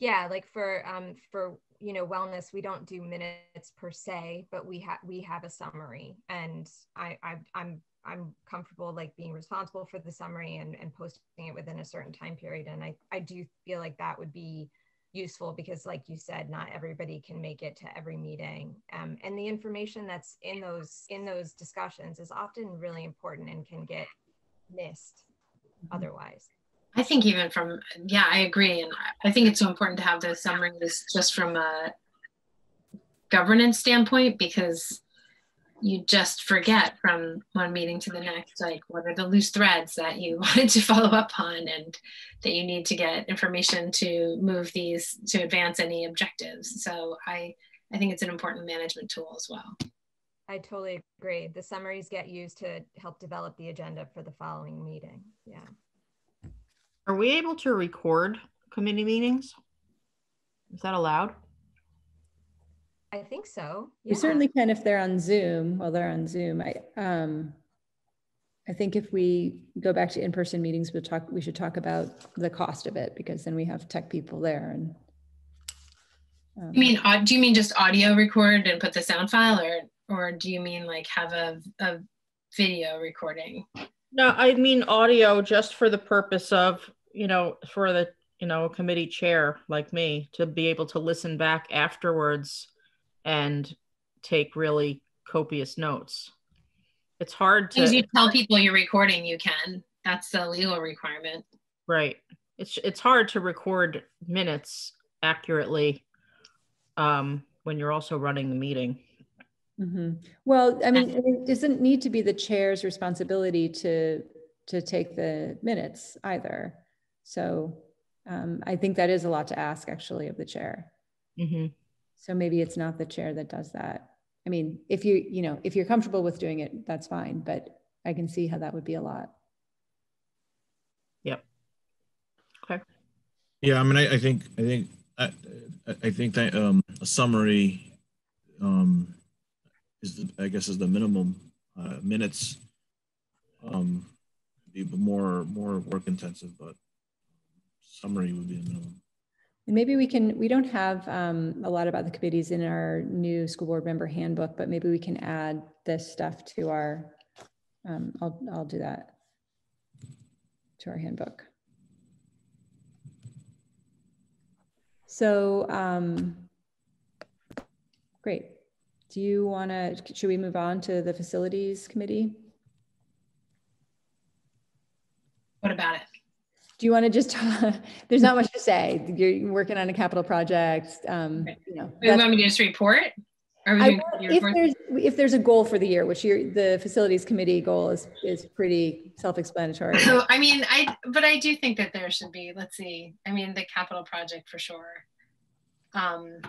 Yeah like for um for you know wellness we don't do minutes per se but we have we have a summary. And I, I i'm i'm comfortable like being responsible for the summary and, and posting it within a certain time period. And i i do feel like that would be useful because like you said not everybody can make it to every meeting. Um, and the information that's in those in those discussions is often really important and can get missed mm-hmm. otherwise. I think even from yeah, I agree, and I think it's so important to have those summaries just from a governance standpoint because you just forget from one meeting to the next like what are the loose threads that you wanted to follow up on and that you need to get information to move these to advance any objectives. So i i think it's an important management tool as well. I totally agree. The summaries get used to help develop the agenda for the following meeting. Yeah. Are we able to record committee meetings? Is that allowed? I think so. Yeah. You certainly can if they're on Zoom. Well, they're on Zoom. I um, I think if we go back to in-person meetings, we'll talk. We should talk about the cost of it because then we have tech people there. And um, you mean do you mean just audio record and put the sound file, or or do you mean like have a a video recording? No, I mean audio just for the purpose of you know, for the, you know, committee chair like me to be able to listen back afterwards and take really copious notes. It's hard to. As you tell people you're recording, you can. That's the legal requirement. Right. It's it's hard to record minutes accurately um, when you're also running the meeting. Mm-hmm. Well, I mean, it doesn't need to be the chair's responsibility to to take the minutes either. So um, I think that is a lot to ask actually of the chair. Mm-hmm. So maybe it's not the chair that does that. I mean, if you, you know, if you're comfortable with doing it, that's fine, but I can see how that would be a lot. Yep. Okay. Yeah, I mean, I, I think, I think, I, I- I think that, um, a summary, um, is, the I guess is the minimum, uh, minutes. Um, be more, more work intensive, but summary would be the minimum. And maybe we can, we don't have um, a lot about the committees in our new school board member handbook, but maybe we can add this stuff to our, um, I'll, I'll do that to our handbook. So, um, great. Do you want to, should we move on to the facilities committee? What about it? Do you want to just, there's not much to say. You're working on a capital project, um, you know. That's- want me to just report? I doing want- your If there's, if there's a goal for the year, which the facilities committee goal is, is pretty self-explanatory. So, I mean, I, but I do think that there should be, let's see, I mean, the capital project for sure. Um,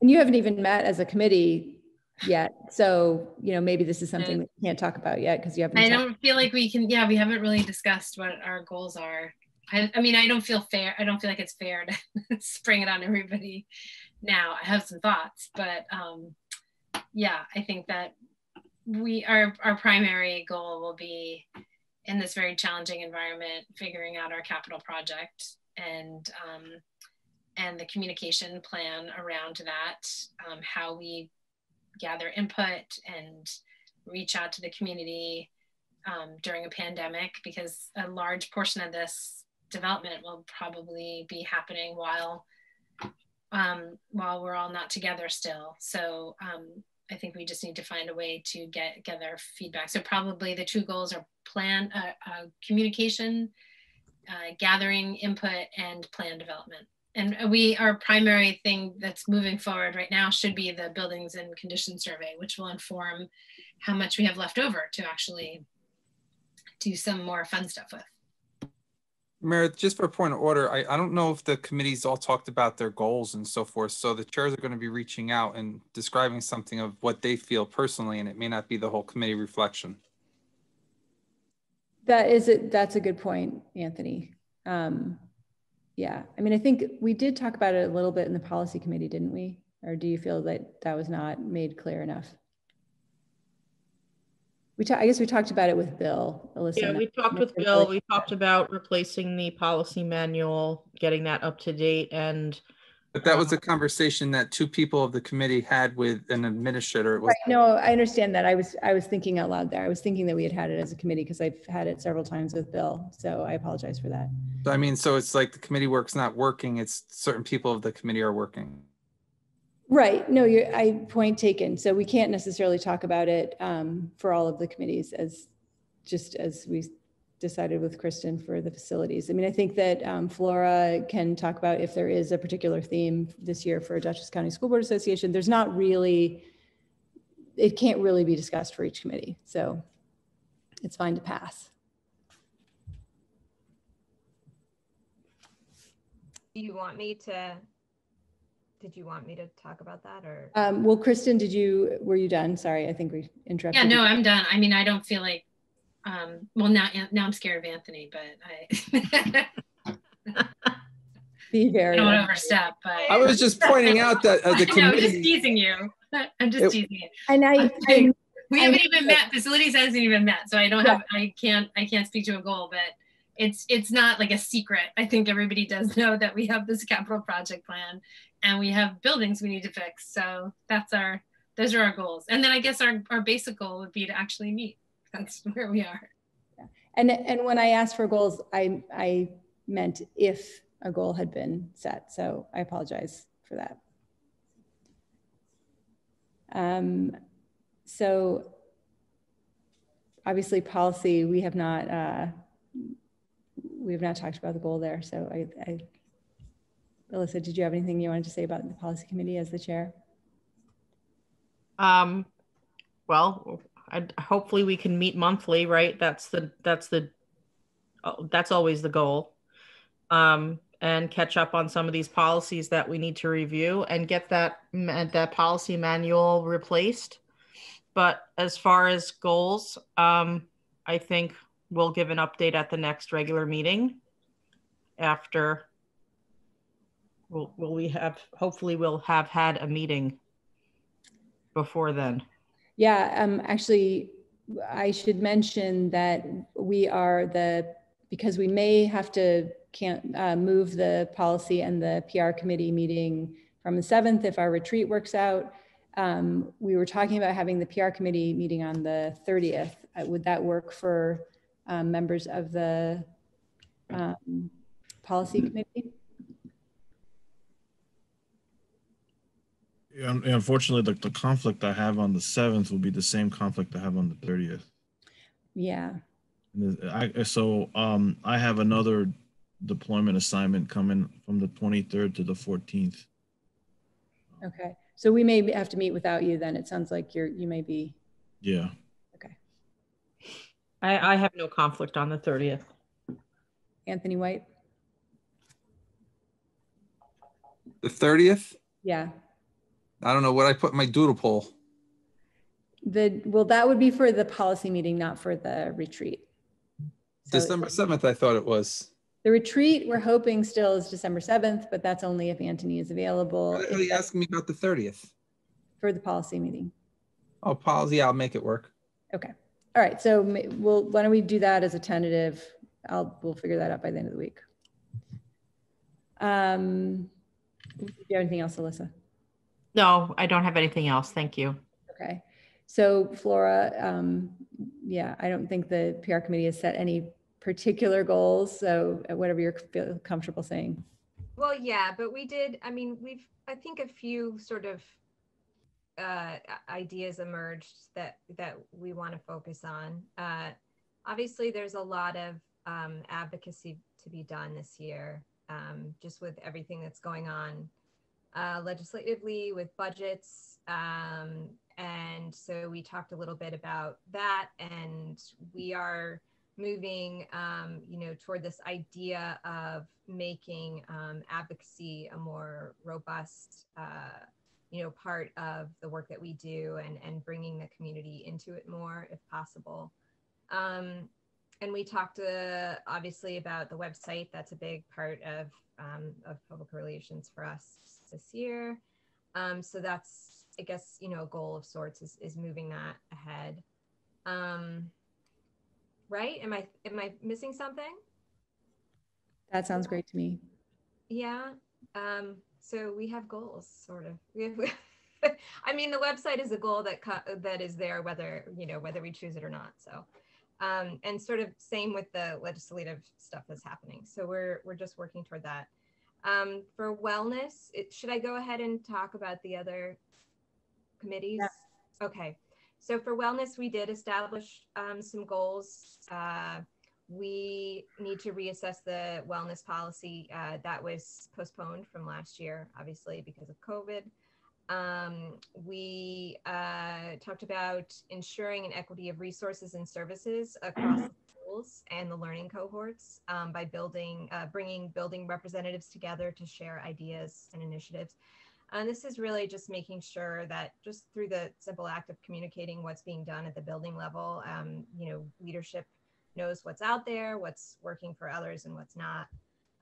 And you haven't even met as a committee yet. So, you know, maybe this is something that you can't talk about yet because you haven't. I don't feel like we can, yeah, we haven't really discussed what our goals are. I, I mean, I don't feel fair. I don't feel like it's fair to spring it on everybody now. I have some thoughts, but um, yeah, I think that we, our, our primary goal will be in this very challenging environment, figuring out our capital project and um, and the communication plan around that, um, how we gather input and reach out to the community um, during a pandemic, because a large portion of this development will probably be happening while um, while we're all not together still. So um, I think we just need to find a way to get gather feedback. So probably the two goals are plan, uh, uh, communication, uh, gathering input, and plan development. And we, our primary thing that's moving forward right now should be the buildings and condition survey, which will inform how much we have left over to actually do some more fun stuff with. Meredith, just for a point of order, I, I don't know if the committees all talked about their goals and so forth. So the chairs are going to be reaching out and describing something of what they feel personally, and it may not be the whole committee reflection. That is it. That's a good point, Anthony. Um, yeah, I mean, I think we did talk about it a little bit in the policy committee, didn't we? Or do you feel that that was not made clear enough? We, ta- I guess we talked about it with Bill, Alyssa. Yeah, we talked with Bill. We talked about replacing the policy manual, getting that up to date and But that was a conversation that two people of the committee had with an administrator. It was Right, no, I understand that. I was, I was thinking out loud there. I was thinking that we had had it as a committee because I've had it several times with Bill. So I apologize for that. So I mean, so it's like the committee work's not working, it's certain people of the committee are working. Right. No, you're, I, point taken. So we can't necessarily talk about it um, for all of the committees as, just as we decided with Kristen for the facilities. I mean, I think that um, Flora can talk about if there is a particular theme this year for Dutchess County School Board Association. There's not really, it can't really be discussed for each committee. So it's fine to pass. Do you want me to, did you want me to talk about that or? Um, well, Kristen, did you, were you done? Sorry, I think we interrupted. Yeah, you. no, I'm done. I mean, I don't feel like, um, well, now, now I'm scared of Anthony, but I, Be I very. don't want to overstep, but. I was just pointing out that uh, the I know, just teasing you. I'm just It- teasing you. And I, I'm. I- We I haven't know even met, facilities hasn't even met, so I don't Yeah. have, I can't, I can't speak to a goal, but it's, it's not like a secret. I think everybody does know that we have this capital project plan and we have buildings we need to fix. So that's our, those are our goals. And then I guess our, our basic goal would be to actually meet. That's where we are. Yeah. And, and when I asked for goals, I, I meant if a goal had been set. So I apologize for that. Um, so obviously policy, we have not, uh, we have not talked about the goal there. So I, I, Alyssa, did you have anything you wanted to say about the policy committee as the chair? Um, well, I, hopefully we can meet monthly, right? That's the, that's the, oh, that's always the goal. Um, and catch up on some of these policies that we need to review and get that, that policy manual replaced. But as far as goals, um, I think we'll give an update at the next regular meeting. after? Will, will we have, hopefully we'll have had a meeting before then. Yeah, um, actually, I should mention that we are the, because we may have to can't uh, move the policy and the PR committee meeting from the 7th if our retreat works out. Um, we were talking about having the PR committee meeting on the 30th. Uh, would that work for um, members of the um, policy committee? Yeah, un- unfortunately, the, the conflict I have on the seventh will be the same conflict I have on the thirtieth. Yeah. I, so, um, I have another deployment assignment coming from the twenty-third to the fourteenth. Okay. So we may have to meet without you then. It sounds like you're, you may be, Yeah. Okay. I, I have no conflict on the 30th. Anthony White? The thirtieth. Yeah. I don't know what I put in my doodle poll. The, well, that would be for the policy meeting, not for the retreat. So December seventh, I thought it was. The retreat, we're hoping still is December 7th, but that's only if Anthony is available Why are you asking me about the thirtieth? for the policy meeting. Oh, policy. I'll make it work. Okay. All right. So we'll, why don't we do that as a tentative? I'll, we'll figure that out by the end of the week. Um, do you have anything else, Alyssa? No, I don't have anything else. Thank you. Okay. So Flora, um, yeah, I don't think the PR committee has set any particular goals. So whatever you're feel comfortable saying. Well, yeah, but we did, I mean, we've, I think a few sort of uh, ideas emerged that, that we want to focus on. Uh, obviously, there's a lot of um, advocacy to be done this year, um, just with everything that's going on uh, legislatively with budgets. Um, and so we talked a little bit about that, and we are moving, um, you know, toward this idea of making um, advocacy a more robust, uh, you know, part of the work that we do, and and bringing the community into it more, if possible. Um, and we talked uh, obviously about the website. That's a big part of um, of public relations for us this year. Um, so that's, I guess, you know, a goal of sorts is, is moving that ahead. Um, right? Am I am I missing something? That sounds great to me. Yeah. Um, so we have goals, sort of. We have, I mean, the website is a goal that that is there, whether you know whether we choose it or not. So, um, and sort of same with the legislative stuff that's happening. So we're we're just working toward that. Um, for wellness, it, should I go ahead and talk about the other committees? Okay. So for wellness, we did establish um, some goals. Uh, we need to reassess the wellness policy uh, that was postponed from last year, obviously because of COVID. Um, we uh, talked about ensuring an equity of resources and services across schools and the learning cohorts um, by building, uh, bringing building representatives together to share ideas and initiatives. And this is really just making sure that just through the simple act of communicating what's being done at the building level, um, you know, leadership knows what's out there, what's working for others, and what's not.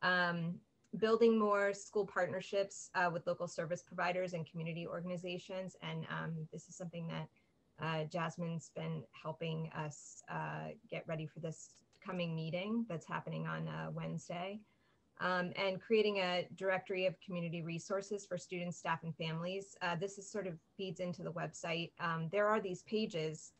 Um, building more school partnerships uh, with local service providers and community organizations. And um, this is something that uh, Jasmine's been helping us uh, get ready for this coming meeting that's happening on uh, Wednesday. Um, and creating a directory of community resources for students, staff, and families. Uh, this is sort of feeds into the website. Um, there are these pages,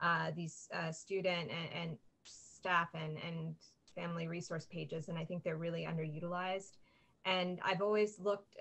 uh, these uh, student and, and staff and, and family resource pages, and I think they're really underutilized. And I've always looked,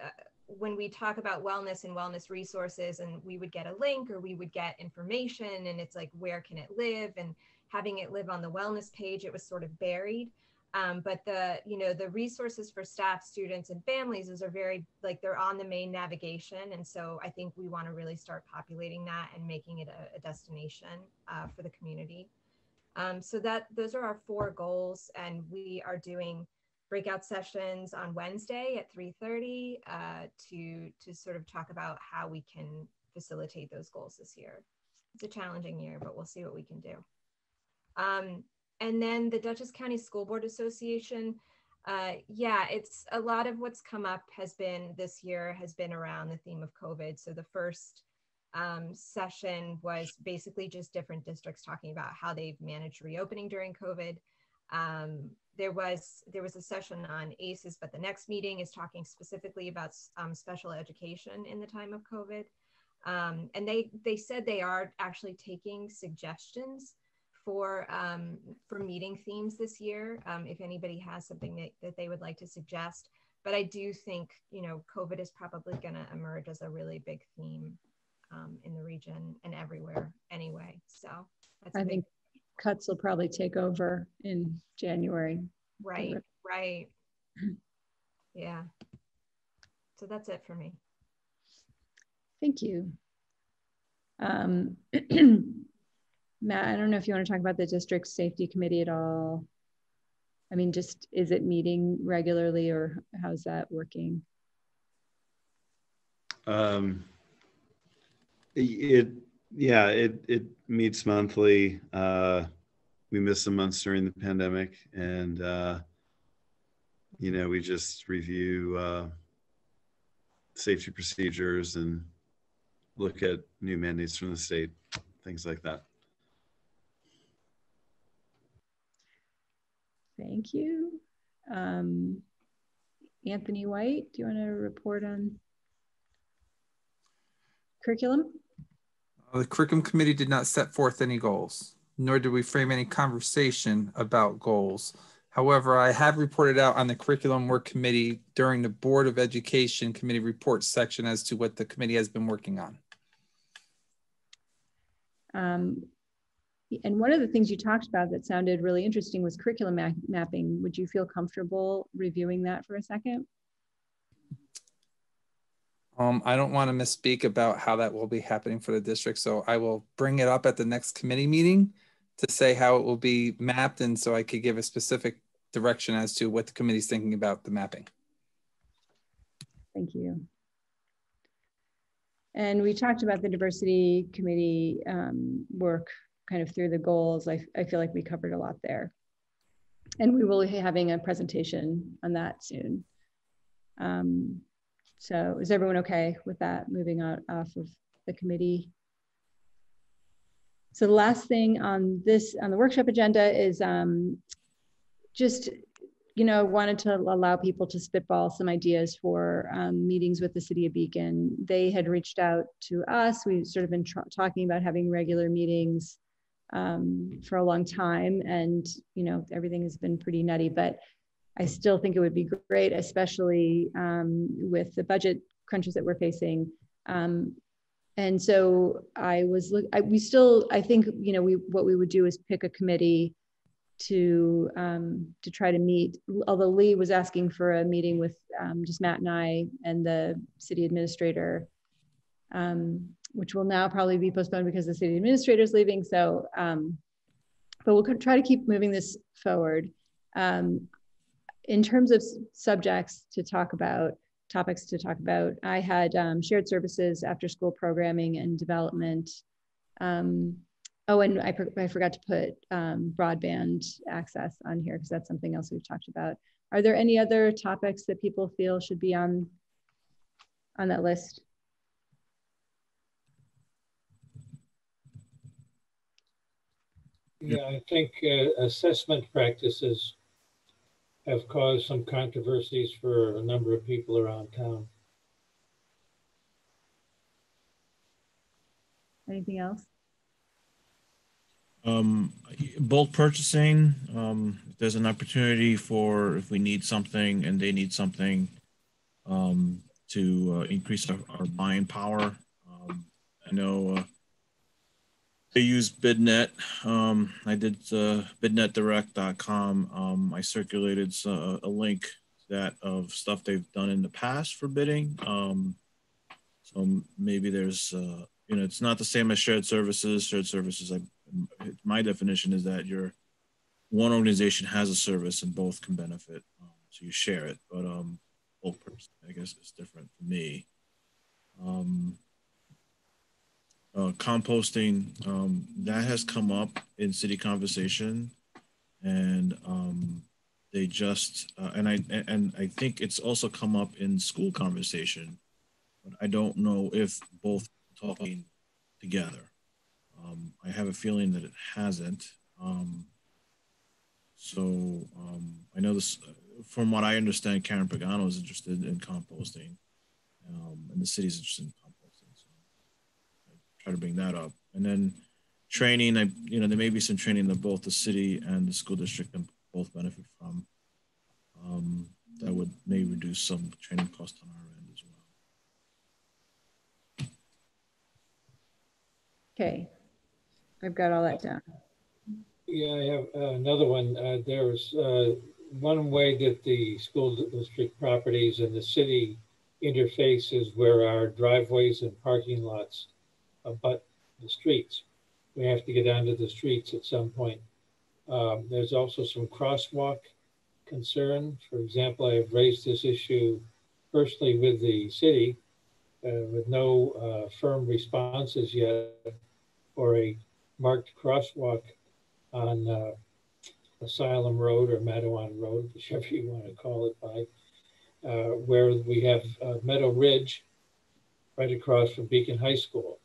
when we talk about wellness and wellness resources, and we would get a link or we would get information, and it's like, where can it live? And having it live on the wellness page, it was sort of buried. Um, but the you know the resources for staff students and families those are very like they're on the main navigation and so i think we want to really start populating that and making it a, a destination uh, for the community um, so that those are our four goals and we are doing breakout sessions on wednesday at 3.30 uh, to to sort of talk about how we can facilitate those goals this year it's a challenging year but we'll see what we can do um, and then the Dutchess County School Board Association, Uh, yeah, it's a lot of what's come up has been this year has been around the theme of COVID. So the first um, session was basically just different districts talking about how they've managed reopening during COVID. Um, there was there was a session on ACEs, but the next meeting is talking specifically about um, special education in the time of COVID. Um, and they they said they are actually taking suggestions for um, for meeting themes this year. Um, if anybody has something that, that they would like to suggest, but I do think you know COVID is probably going to emerge as a really big theme um, in the region and everywhere anyway. So that's I big- think cuts will probably take over in January. Right, right. Yeah. So that's it for me. Thank you. Um, Matt, I don't know if you want to talk about the district safety committee at all. I mean, just is it meeting regularly or how's that working? Um, it, yeah, it, it meets monthly. Uh, we missed some months during the pandemic and, uh, you know, we just review uh, safety procedures and look at new mandates from the state, things like that. Thank you. Um, Anthony White, do you want to report on curriculum? The curriculum committee did not set forth any goals, nor did we frame any conversation about goals. However, I have reported out on the curriculum work committee during the Board of Education committee report section as to what the committee has been working on. Um, and one of the things you talked about that sounded really interesting was curriculum ma mapping. Would you feel comfortable reviewing that for a second? Um, I don't want to misspeak about how that will be happening for the district, so I will bring it up at the next committee meeting to say how it will be mapped, and so I could give a specific direction as to what the committee is thinking about the mapping. Thank you. And we talked about the diversity committee um, work kind of through the goals. I, I feel like we covered a lot there. And we will be having a presentation on that soon. Um, so is everyone okay with that moving out off of the committee? So the last thing on this, on the workshop agenda is um, just you know, wanted to allow people to spitball some ideas for um, meetings with the city of Beacon. They had reached out to us. We've sort of been talking about having regular meetings um, for a long time, and you know, everything has been pretty nutty. But I still think it would be great, especially um, with the budget crunches that we're facing. Um, and so I was, I, we still, I think, you know, we what we would do is pick a committee to um, to try to meet. Although Lee was asking for a meeting with um, just Matt and I and the city administrator, um, which will now probably be postponed because the city administrator is leaving. So, um, but we'll try to keep moving this forward. Um, in terms of subjects to talk about, topics to talk about, I had um, shared services, after school programming, and development. Um, Oh, and I, I forgot to put um, broadband access on here because that's something else we've talked about. Are there any other topics that people feel should be on, on that list? Yeah, I think uh, assessment practices have caused some controversies for a number of people around town. Anything else? Um, bulk purchasing, um, there's an opportunity for if we need something and they need something um, to uh, increase our, our, buying power. Um, I know uh, they use BidNet. Um, I did uh, bidnetdirect.com. Um, I circulated uh, a link that of stuff they've done in the past for bidding. Um, so maybe there's, uh, you know, it's not the same as shared services. Shared services, I my definition is that your one organization has a service and both can benefit, um, so you share it. But um, both person, I guess, is different for me. Um, uh, composting um, that has come up in city conversation, and um, they just uh, and I and I think it's also come up in school conversation, but I don't know if both talking together. Um, I have a feeling that it hasn't. Um, so um, I know this, from what I understand, Karen Pagano is interested in composting, um, and the city's interested in try to bring that up, and then training. I you know there may be some training that both the city and the school district can both benefit from. Um, that would may reduce some training cost on our end as well. Okay, I've got all that down. Yeah, I have uh, another one. Uh, there's uh, one way that the school district properties and the city interfaces where our driveways and parking lots abut the streets. We have to get onto the streets at some point. Um, there's also some crosswalk concern. For example, I have raised this issue personally with the city uh, with no uh, firm responses yet for a marked crosswalk on uh, Asylum Road or Matteawan Road, whichever you want to call it by, uh, where we have uh, Meadow Ridge right across from Beacon High School.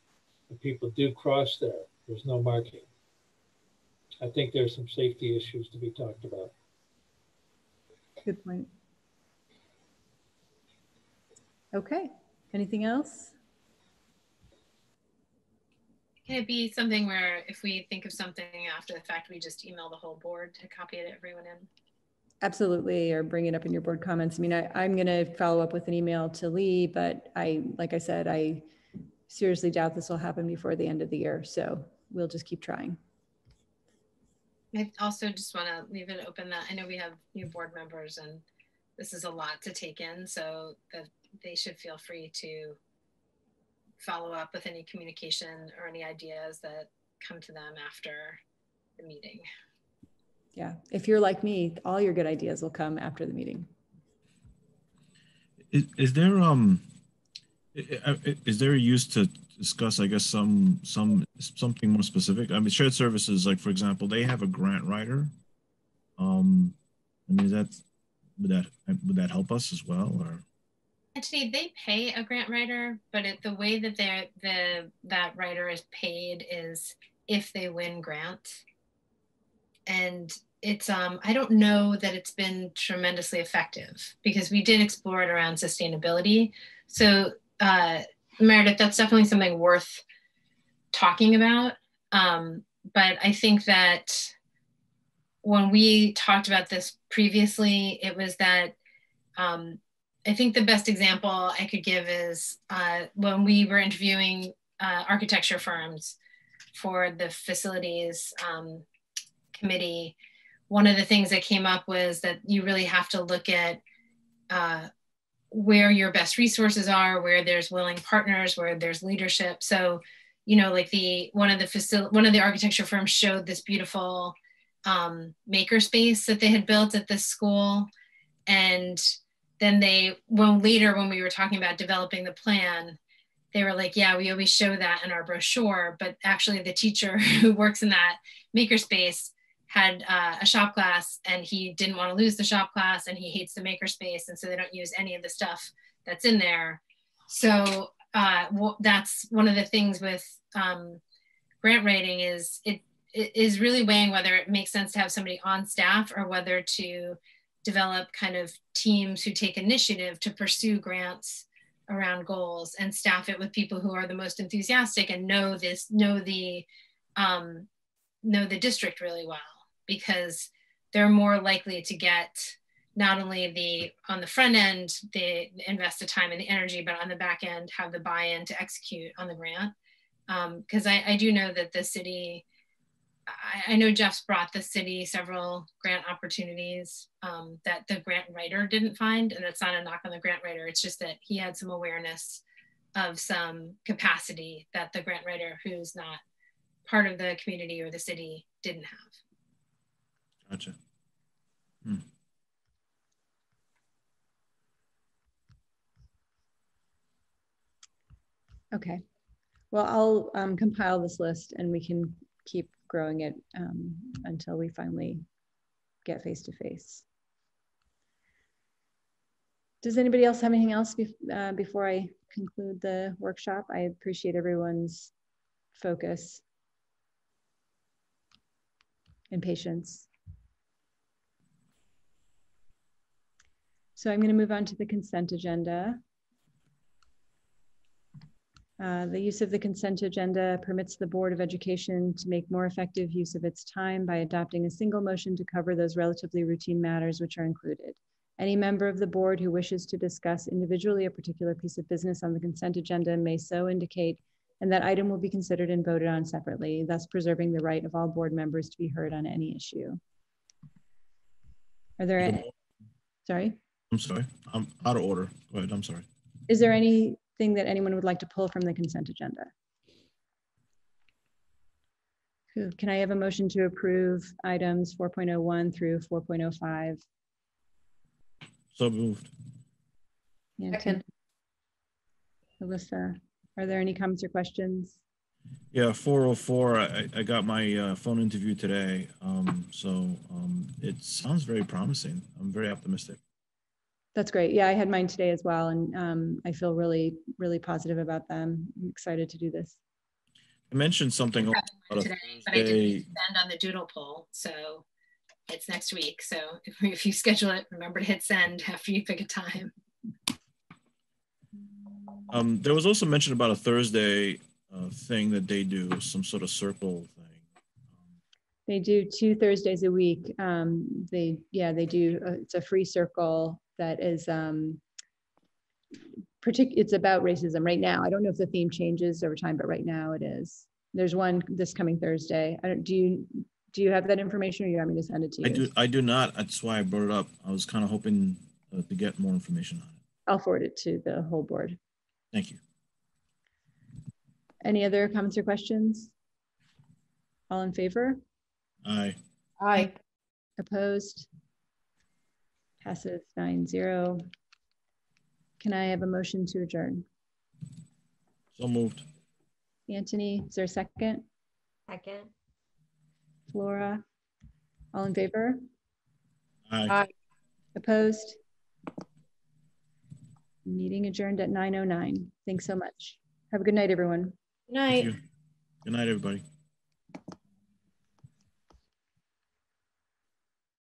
And people do cross there. There's no marking. I think there's some safety issues to be talked about. Good point. Okay, anything else? Can it be something where if we think of something after the fact, we just email the whole board to copy it everyone in? Absolutely, or bring it up in your board comments. I mean, I, I'm going to follow up with an email to Lee, but I, like I said, I seriously doubt this will happen before the end of the year. So we'll just keep trying. I also just want to leave it open that I know we have new board members and this is a lot to take in, so that they should feel free to follow up with any communication or any ideas that come to them after the meeting. Yeah, if you're like me, all your good ideas will come after the meeting. Is, is there um is there a use to discuss i guess some some something more specific? I mean shared services like for example they have a grant writer. Um i mean that would that would that help us as well or? Actually, they pay a grant writer, but it, the way that they're the that writer is paid is if they win grants, And it's um I don't know that it's been tremendously effective because we did explore it around sustainability. So uh, Meredith, that's definitely something worth talking about. Um, but I think that when we talked about this previously, it was that um, I think the best example I could give is uh, when we were interviewing uh, architecture firms for the facilities um, committee, one of the things that came up was that you really have to look at uh, where your best resources are, where there's willing partners, where there's leadership. So, you know, like the one of the facility, one of the architecture firms showed this beautiful um, makerspace that they had built at this school, and then they, when later when we were talking about developing the plan, they were like, yeah, we always show that in our brochure, but actually the teacher who works in that makerspace had uh, a shop class and he didn't want to lose the shop class and he hates the makerspace and so they don't use any of the stuff that's in there. So uh, that's one of the things with um, grant writing is it, it is really weighing whether it makes sense to have somebody on staff or whether to develop kind of teams who take initiative to pursue grants around goals and staff it with people who are the most enthusiastic and know this know the um, know the district really well because they're more likely to get not only the on the front end they invest the time and the energy but on the back end have the buy-in to execute on the grant. Because um, I, I, do know that the city I, I, know jeff's brought the city several grant opportunities um, that the grant writer didn't find and that's not a knock on the grant writer. It's just that he had some awareness of some capacity that the grant writer who's not part of the community or the city didn't have Gotcha. Hmm. Okay. Well, I'll um, compile this list and we can keep growing it um, until we finally get face to face. Does anybody else have anything else bef- uh, before I conclude the workshop? I appreciate everyone's focus and patience. So I'm going to move on to the consent agenda. Uh, The use of the consent agenda permits the Board of Education to make more effective use of its time by adopting a single motion to cover those relatively routine matters which are included. Any member of the board who wishes to discuss individually a particular piece of business on the consent agenda may so indicate, and that item will be considered and voted on separately, thus preserving the right of all board members to be heard on any issue. Are there, any- sorry? I'm sorry. I'm out of order. Go ahead. I'm sorry. Is there anything that anyone would like to pull from the consent agenda? Can I have a motion to approve items 4.01 through 4.05? So moved. Anthony? Alyssa, are there any comments or questions? Yeah, 404. I, I got my uh, phone interview today. Um, so um, it sounds very promising. I'm very optimistic. That's great. Yeah, I had mine today as well, and um, I feel really, really positive about them. I'm excited to do this. I mentioned something about a today, but I didn't send on the doodle poll, so it's next week. So if, if you schedule it, remember to hit send after you pick a time. Um, there was also mention about a Thursday uh, thing that they do, some sort of circle thing. They do two Thursdays a week. Um, they, yeah, they do. uh, It's a free circle that is um, partic- It's about racism right now. I don't know if the theme changes over time, but right now it is. There's one this coming Thursday. I don't. Do you do you have that information, or you want me to send it to you? I do. I do not. That's why I brought it up. I was kind of hoping uh, to get more information on it. I'll forward it to the whole board. Thank you. Any other comments or questions? All in favor? Aye. Aye. Opposed? Passes nine zero. Can I have a motion to adjourn? So moved. Anthony, is there a second? Second. Flora? All in favor? Aye. Opposed? Meeting adjourned at 9:09. Thanks so much. Have a good night, everyone. Good night. Good night, everybody.